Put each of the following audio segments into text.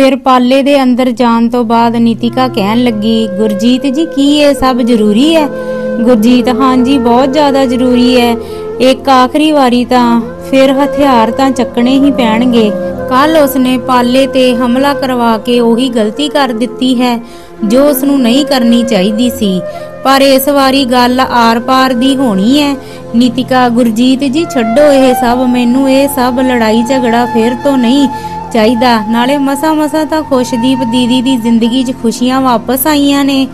ਫਿਰ ਪਾਲੇ ਦੇ ਅੰਦਰ ਜਾਣ ਤੋਂ ਬਾਅਦ ਨੀਤਿਕਾ ਕਹਿਣ ਲੱਗੀ, ਗੁਰਜੀਤ ਜੀ, ਕੀ ਇਹ ਸਭ ਜ਼ਰੂਰੀ ਹੈ? ਗੁਰਜੀਤ ਹਾਂਜੀ ਬਹੁਤ ਜ਼ਿਆਦਾ ਜ਼ਰੂਰੀ ਹੈ। ਇੱਕ ਆਖਰੀ ਵਾਰੀ ਤਾਂ, ਫਿਰ ਹਥਿਆਰ ਤਾਂ ਚੱਕਣੇ ਹੀ ਪੈਣਗੇ। ਕੱਲ ਉਸਨੇ ਪਾਲੇ ਤੇ ਹਮਲਾ ਕਰਵਾ ਕੇ ਉਹੀ ਗਲਤੀ ਕਰ ਦਿੱਤੀ ਹੈ, ਜੋ ਉਸ ਨੂੰ ਨਹੀਂ ਕਰਨੀ ਚਾਹੀਦੀ ਸੀ। ਪਰ ਇਸ ਵਾਰੀ ਗੱਲ ਆਰ-ਪਾਰ ਦੀ ਹੋਣੀ ਹੈ। ਨੀਤਿਕਾ, ਗੁਰਜੀਤ ਜੀ, ਛੱਡੋ ਇਹ ਸਭ, ਮੈਨੂੰ ਇਹ ਸਭ ਲੜਾਈ ਝਗੜਾ ਫਿਰ ਤੋਂ ਨਹੀਂ। ਚਾਹੀਦਾ। ਨਾਲੇ ਮਸਾ ਮਸਾ ਤਾਂ ਖੁਸ਼ਦੀਪ ਦੀਦੀ ਦੀ ਜ਼ਿੰਦਗੀ 'ਚ ਖੁਸ਼ੀਆਂ ਵਾਪਸ ਆਈਆਂ ਨੇ।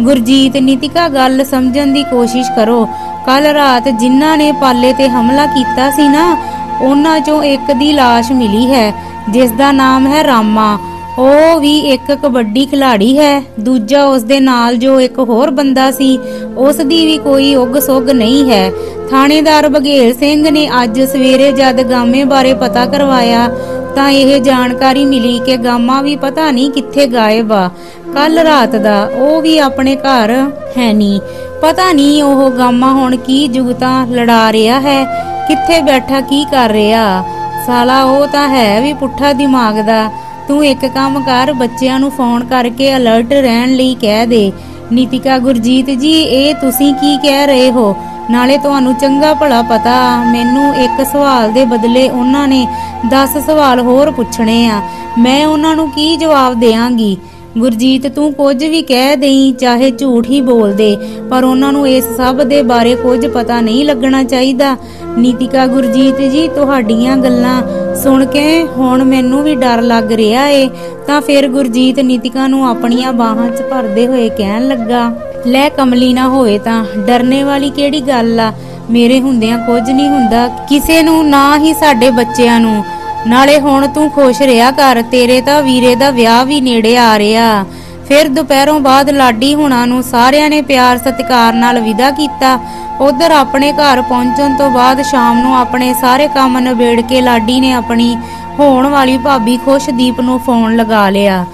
ਗੁਰਜੀਤ, ਨਿਤਿਕਾ, ਗੱਲ ਸਮਝਣ ਦੀ ਕੋਸ਼ਿਸ਼ ਕਰੋ। ਕੱਲ ਰਾਤ ਜਿਨ੍ਹਾਂ ਨੇ ਪਾਲੇ ਤੇ ਹਮਲਾ ਕੀਤਾ ਸੀ ਨਾ, ਉਹਨਾਂ 'ਚੋਂ ਇੱਕ ਦੀ ਲਾਸ਼ ਮਿਲੀ ਹੈ ਜਿਸ ਦਾ ਨਾਮ ਹੈ ਰਾਮਾ। ਉਹ ਵੀ ਇੱਕ ਕਬੱਡੀ ਖਿਡਾਰੀ ਹੈ, ਦੂਜਾ ਉਸ ਦੇ ਨਾਲ ਜੋ ਇੱਕ ਹੋਰ ਬੰਦਾ ਸੀ ਉਸ ਦੀ ਵੀ ਕੋਈ ਉਗ ਸੁਗ ਨਹੀਂ ਹੈ। ਥਾਣੇਦਾਰ ਬਘੇਲ ਸਿੰਘ ਨੇ ਅੱਜ ਸਵੇਰੇ ਜਦ ਗਾਮੇ ਬਾਰੇ ਪਤਾ ਕਰਵਾਇਆ, ਤਾਂ ਇਹ ਜਾਣਕਾਰੀ ਮਿਲੀ ਕਿ ਗਾਮਾ ਵੀ ਪਤਾ ਨਹੀਂ ਕਿੱਥੇ ਗਾਇਬ ਆ। ਕੱਲ ਰਾਤ ਦਾ, ਉਹ ਵੀ ਆਪਣੇ ਘਰ ਹੈ ਨਹੀਂ। ਪਤਾ ਨਹੀਂ ਉਹ ਗਾਮਾ ਹੁਣ ਕੀ ਜੁਗਤਾਂ ਲੜਾ ਰਿਹਾ ਹੈ, ਕਿੱਥੇ ਬੈਠਾ ਕੀ ਕਰ ਰਿਹਾ। ਸਾਲਾ ਉਹ ਤਾਂ ਹੈ ਵੀ ਪੁੱਠਾ ਦਿਮਾਗ ਦਾ। ਤੂੰ ਇੱਕ ਕੰਮ ਕਰ, ਬੱਚਿਆਂ ਨੂੰ ਫੋਨ ਕਰਕੇ ਅਲਰਟ ਰਹਿਣ ਲਈ ਕਹਿ ਦੇ। ਨੀਤਿਕਾ, ਗੁਰਜੀਤ ਜੀ, ਇਹ ਤੁਸੀਂ ਕੀ ਕਹਿ ਰਹੇ ਹੋ? ਨਾਲੇ ਤੁਹਾਨੂੰ ਚੰਗਾ ਭਲਾ ਪਤਾ, ਮੈਨੂੰ ਇੱਕ ਸਵਾਲ ਦੇ ਬਦਲੇ ਉਹਨਾਂ ਨੇ 10 ਸਵਾਲ ਹੋਰ ਪੁੱਛਣੇ ਆ। ਮੈਂ ਉਹਨਾਂ ਨੂੰ ਕੀ ਜਵਾਬ ਦੇਵਾਂਗੀ? ਗੁਰਜੀਤ, ਤੂੰ ਕੁਝ ਵੀ ਕਹਿ ਦੇਈ, ਚਾਹੇ ਝੂਠ ਹੀ ਬੋਲ ਦੇ, ਪਰ ਉਹਨਾਂ ਨੂੰ ਇਸ ਸਭ ਦੇ ਬਾਰੇ ਕੁਝ ਪਤਾ ਨਹੀਂ ਲੱਗਣਾ ਚਾਹੀਦਾ। ਨੀਤਿਕਾ, ਗੁਰਜੀਤ ਜੀ, ਤੁਹਾਡੀਆਂ ਗੱਲਾਂ ਸੁਣ ਕੇ ਹੁਣ ਮੈਨੂੰ ਵੀ ਡਰ ਲੱਗ ਰਿਹਾ ਏ। ਤਾਂ ਫਿਰ ਗੁਰਜੀਤ ਨੀਤਿਕਾ ਨੂੰ ਆਪਣੀਆਂ ਬਾਹਾਂ 'ਚ ਭਰਦੇ ਹੋਏ ਕਹਿਣ ਲੱਗਾ, ਲੈ ਕਮਲੀ, ਨਾ ਹੋਏ ਤਾਂ, ਡਰਨੇ ਵਾਲੀ ਕਿਹੜੀ ਗੱਲ ਆ? ਮੇਰੇ ਹੁੰਦਿਆਂ ਕੁਝ ਨਹੀਂ ਹੁੰਦਾ, ਕਿਸੇ ਨੂੰ, ਨਾ ਹੀ ਸਾਡੇ ਬੱਚਿਆਂ ਨੂੰ। ਨਾਲੇ ਹੁਣ ਤੂੰ ਖੁਸ਼ ਰਿਹਾ ਕਰ, ਤੇਰੇ ਤਾਂ ਵੀਰੇ ਦਾ ਵਿਆਹ ਵੀ ਨੇੜੇ ਆ ਰਿਹਾ। ਫਿਰ ਦੁਪਹਿਰੋਂ ਬਾਅਦ ਲਾਡੀ ਹੁਣਾਂ ਨੂੰ ਸਾਰਿਆਂ ਨੇ ਪਿਆਰ ਸਤਿਕਾਰ ਨਾਲ ਵਿਦਾ ਕੀਤਾ। ਉਧਰ ਆਪਣੇ ਘਰ ਪਹੁੰਚਣ ਤੋਂ ਬਾਅਦ ਸ਼ਾਮ ਨੂੰ ਆਪਣੇ ਸਾਰੇ ਕੰਮ ਨਿਬੇੜ ਕੇ ਲਾਡੀ ਨੇ ਆਪਣੀ ਹੋਣ ਵਾਲੀ ਭਾਬੀ ਖੁਸ਼ਦੀਪ ਨੂੰ ਫੋਨ ਲਗਾ ਲਿਆ।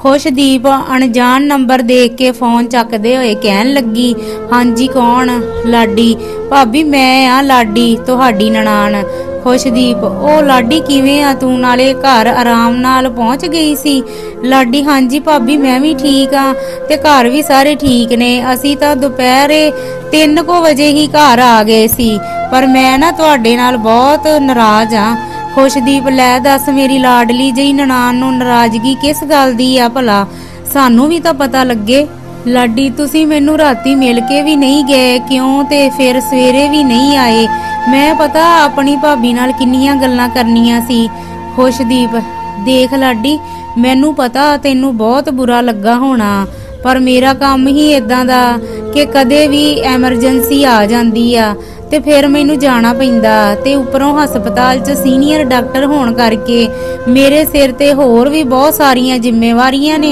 ਖੁਸ਼ਦੀਪ ਅਣਜਾਣ ਨੰਬਰ ਦੇਖ ਕੇ ਫੋਨ ਚੱਕਦੇ ਹੋਏ ਕਹਿਣ ਲੱਗੀ, ਹਾਂਜੀ, ਕੌਣ? ਲਾਡੀ। ਭਾਬੀ, ਮੈਂ ਆ, ਲਾਡੀ, ਤੁਹਾਡੀ ਨਨਾਣ ਖੁਸ਼ਦੀਪ ਉਹ ਲਾਡੀ ਕਿਵੇਂ ਆ? ਤੂੰ ਨਾਲੇ ਘਰ ਆਰਾਮ ਨਾਲ ਪਹੁੰਚ ਗਈ ਸੀ। ਲਾਡੀ, ਹਾਂਜੀ ਭਾਬੀ, ਮੈਂ ਵੀ ਠੀਕ ਆ ਤੇ ਘਰ ਵੀ ਸਾਰੇ ਠੀਕ ਨੇ। ਅਸੀਂ ਤਾਂ ਦੁਪਹਿਰੇ 3:00 ਵਜੇ ਹੀ ਘਰ ਆ ਗਏ ਸੀ, ਪਰ ਮੈਂ ਨਾ ਤੁਹਾਡੇ ਨਾਲ ਬਹੁਤ ਨਾਰਾਜ਼ ਆ। ਖੁਸ਼ਦੀਪ ਲੈ ਦੱਸ ਮੇਰੀ ਲਾਡਲੀ ਜਈ ਨਨਾਣ ਨੂੰ ਨਾਰਾਜ਼ਗੀ ਕਿਸ ਗੱਲ ਦੀ ਆ ਭਲਾ? ਸਾਨੂੰ ਵੀ ਤਾਂ ਪਤਾ ਲੱਗੇ। ਲਾਡੀ, ਤੁਸੀਂ ਮੈਨੂੰ ਰਾਤੀ ਮਿਲ ਕੇ ਵੀ ਨਹੀਂ ਗਏ, ਕਿਉਂ ਤੇ ਫਿਰ ਸਵੇਰੇ ਵੀ ਨਹੀਂ ਆਏ? ਮੈਂ ਪਤਾ ਆਪਣੀ ਭਾਬੀ ਨਾਲ ਕਿੰਨੀਆਂ ਗੱਲਾਂ ਕਰਨੀਆਂ ਸੀ। ਖੁਸ਼ਦੀਪ, ਦੇਖ ਲਾਡੀ, ਮੈਨੂੰ ਪਤਾ ਤੈਨੂੰ ਬਹੁਤ ਬੁਰਾ ਲੱਗਾ ਹੋਣਾ, ਪਰ ਮੇਰਾ ਕੰਮ ਹੀ ਇਦਾਂ ਦਾ ਕਿ ਕਦੇ ਵੀ ਐਮਰਜੈਂਸੀ ਆ ਜਾਂਦੀ ਆ। ਤੇ ਫਿਰ ਮੈਨੂੰ ਜਾਣਾ ਪੈਂਦਾ ਤੇ ਉੱਪਰੋਂ ਹਸਪਤਾਲ 'ਚ ਸੀਨੀਅਰ ਡਾਕਟਰ ਹੋਣ ਕਰਕੇ ਮੇਰੇ ਸਿਰ ਤੇ ਹੋਰ ਵੀ ਬਹੁਤ ਸਾਰੀਆਂ ਜ਼ਿੰਮੇਵਾਰੀਆਂ ਨੇ।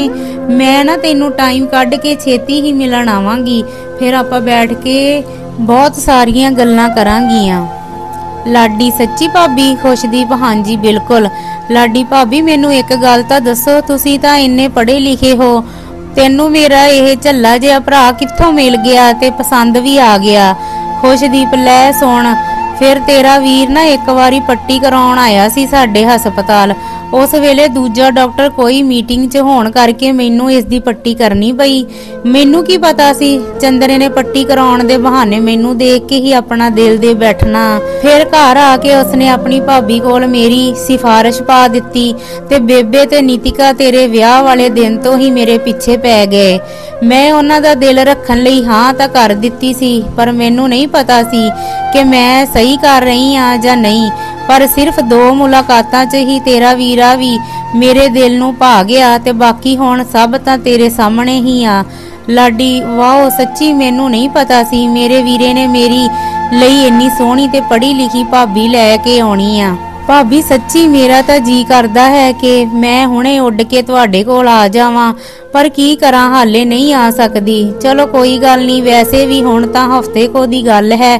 ਮੈਂ ਨਾ ਤੈਨੂੰ ਟਾਈਮ ਕੱਢ ਕੇ ਛੇਤੀ ਹੀ ਮਿਲਣ ਆਵਾਂਗੀ। ਫਿਰ ਆਪਾਂ ਬੈਠ ਕੇ ਬਹੁਤ ਸਾਰੀਆਂ ਗੱਲਾਂ ਕਰਾਂਗੀਆਂ। ਲਾਡੀ ਸੱਚੀ ਭਾਬੀ? ਖੁਸ਼ਦੀਪ, ਹਾਂਜੀ, ਬਿਲਕੁਲ। ਲਾਡੀ ਭਾਬੀ, ਮੈਨੂੰ ਇੱਕ ਗੱਲ ਤਾਂ ਦੱਸੋ, ਤੁਸੀਂ ਤਾਂ ਇੰਨੇ ਪੜ੍ਹੇ ਲਿਖੇ ਹੋ। ਤੈਨੂੰ ਮੇਰਾ ਇਹ ਝੱਲਾ ਜਿਹਾ ਭਰਾ ਕਿੱਥੋਂ ਮਿਲ ਗਿਆ ਤੇ ਪਸੰਦ ਵੀ ਆ ਗਿਆ। ਖੁਸ਼ਦੀਪ ਲੈ ਸੁਣ। ਫਿਰ ਤੇਰਾ ਵੀਰ ਨਾ ਇੱਕ ਵਾਰੀ ਪੱਟੀ ਕਰਾਉਣ ਆਇਆ ਸੀ ਸਾਡੇ ਹਸਪਤਾਲ। ਉਸ ਵੇਲੇ ਦੂਜਾ ਡਾਕਟਰ ਕੋਈ ਮੀਟਿੰਗ 'ਚ ਹੋਣ ਕਰਕੇ ਮੈਨੂੰ ਇਸ ਦੀ ਪੱਟੀ ਕਰਨੀ ਪਈ। ਮੈਨੂੰ ਕੀ ਪਤਾ ਸੀ? ਚੰਦਰੇ ਨੇ ਪੱਟੀ ਕਰਾਉਣ ਦੇ ਬਹਾਨੇ ਮੈਨੂੰ ਦੇਖ ਕੇ ਹੀ ਆਪਣਾ ਦਿਲ ਦੇ ਬੈਠਣਾ। ਫਿਰ ਘਰ ਆ ਕੇ ਉਸਨੇ ਆਪਣੀ ਭਾਬੀ ਕੋਲ ਮੇਰੀ ਸਿਫਾਰਿਸ਼ ਪਾ ਦਿੱਤੀ ਤੇ ਬੇਬੇ ਤੇ ਨੀਤਿਕਾ ਤੇਰੇ ਵਿਆਹ ਵਾਲੇ ਦਿਨ ਤੋਂ ਹੀ ਮੇਰੇ ਪਿੱਛੇ ਪੈ ਗਏ। ਮੈਂ ਉਹਨਾਂ ਦਾ ਦਿਲ ਰੱਖਣ ਲਈ ਹਾਂ ਤਾਂ ਕਰ ਦਿੱਤੀ ਸੀ, ਪਰ ਮੈਨੂੰ ਨਹੀਂ ਪਤਾ ਸੀ ਕਿ ਮੈਂ ਸਹੀ ਕਰ ਰਹੀ ਹਾਂ ਜਾਂ ਨਹੀਂ। ਪਰ ਸਿਰਫ ਦੋ ਮੁਲਾਕਾਤਾਂ 'ਚ ਹੀ ਤੇਰਾ ਵੀਰਾ ਵੀ ਮੇਰੇ ਦਿਲ ਨੂੰ ਭਾ ਗਿਆ ਤੇ ਬਾਕੀ ਹੁਣ ਸਭ ਤਾਂ ਤੇਰੇ ਸਾਹਮਣੇ ਹੀ ਆ। ਲਾਡੀ, ਵਾਓ, ਸੱਚੀ ਮੈਨੂੰ ਨਹੀਂ ਪਤਾ ਸੀ ਮੇਰੇ ਵੀਰੇ ਨੇ ਮੇਰੀ ਲਈ ਇੰਨੀ ਸੋਹਣੀ ਤੇ ਪੜ੍ਹੀ ਲਿਖੀ ਭਾਬੀ ਲੈ ਕੇ ਆਉਣੀ ਆ। ਭਾਬੀ, ਸੱਚੀ ਮੇਰਾ ਤਾਂ ਜੀ ਕਰਦਾ ਹੈ ਕਿ ਮੈਂ ਹੁਣੇ ਉੱਡ ਕੇ ਤੁਹਾਡੇ ਕੋਲ ਆ ਜਾਵਾਂ, ਪਰ ਕੀ ਕਰਾਂ ਹਾਲੇ ਨਹੀਂ ਆ ਸਕਦੀ। ਚਲੋ ਕੋਈ ਗੱਲ ਨਹੀਂ, ਵੈਸੇ ਵੀ ਹੁਣ ਤਾਂ ਹਫ਼ਤੇ ਕੋ ਦੀ ਗੱਲ ਹੈ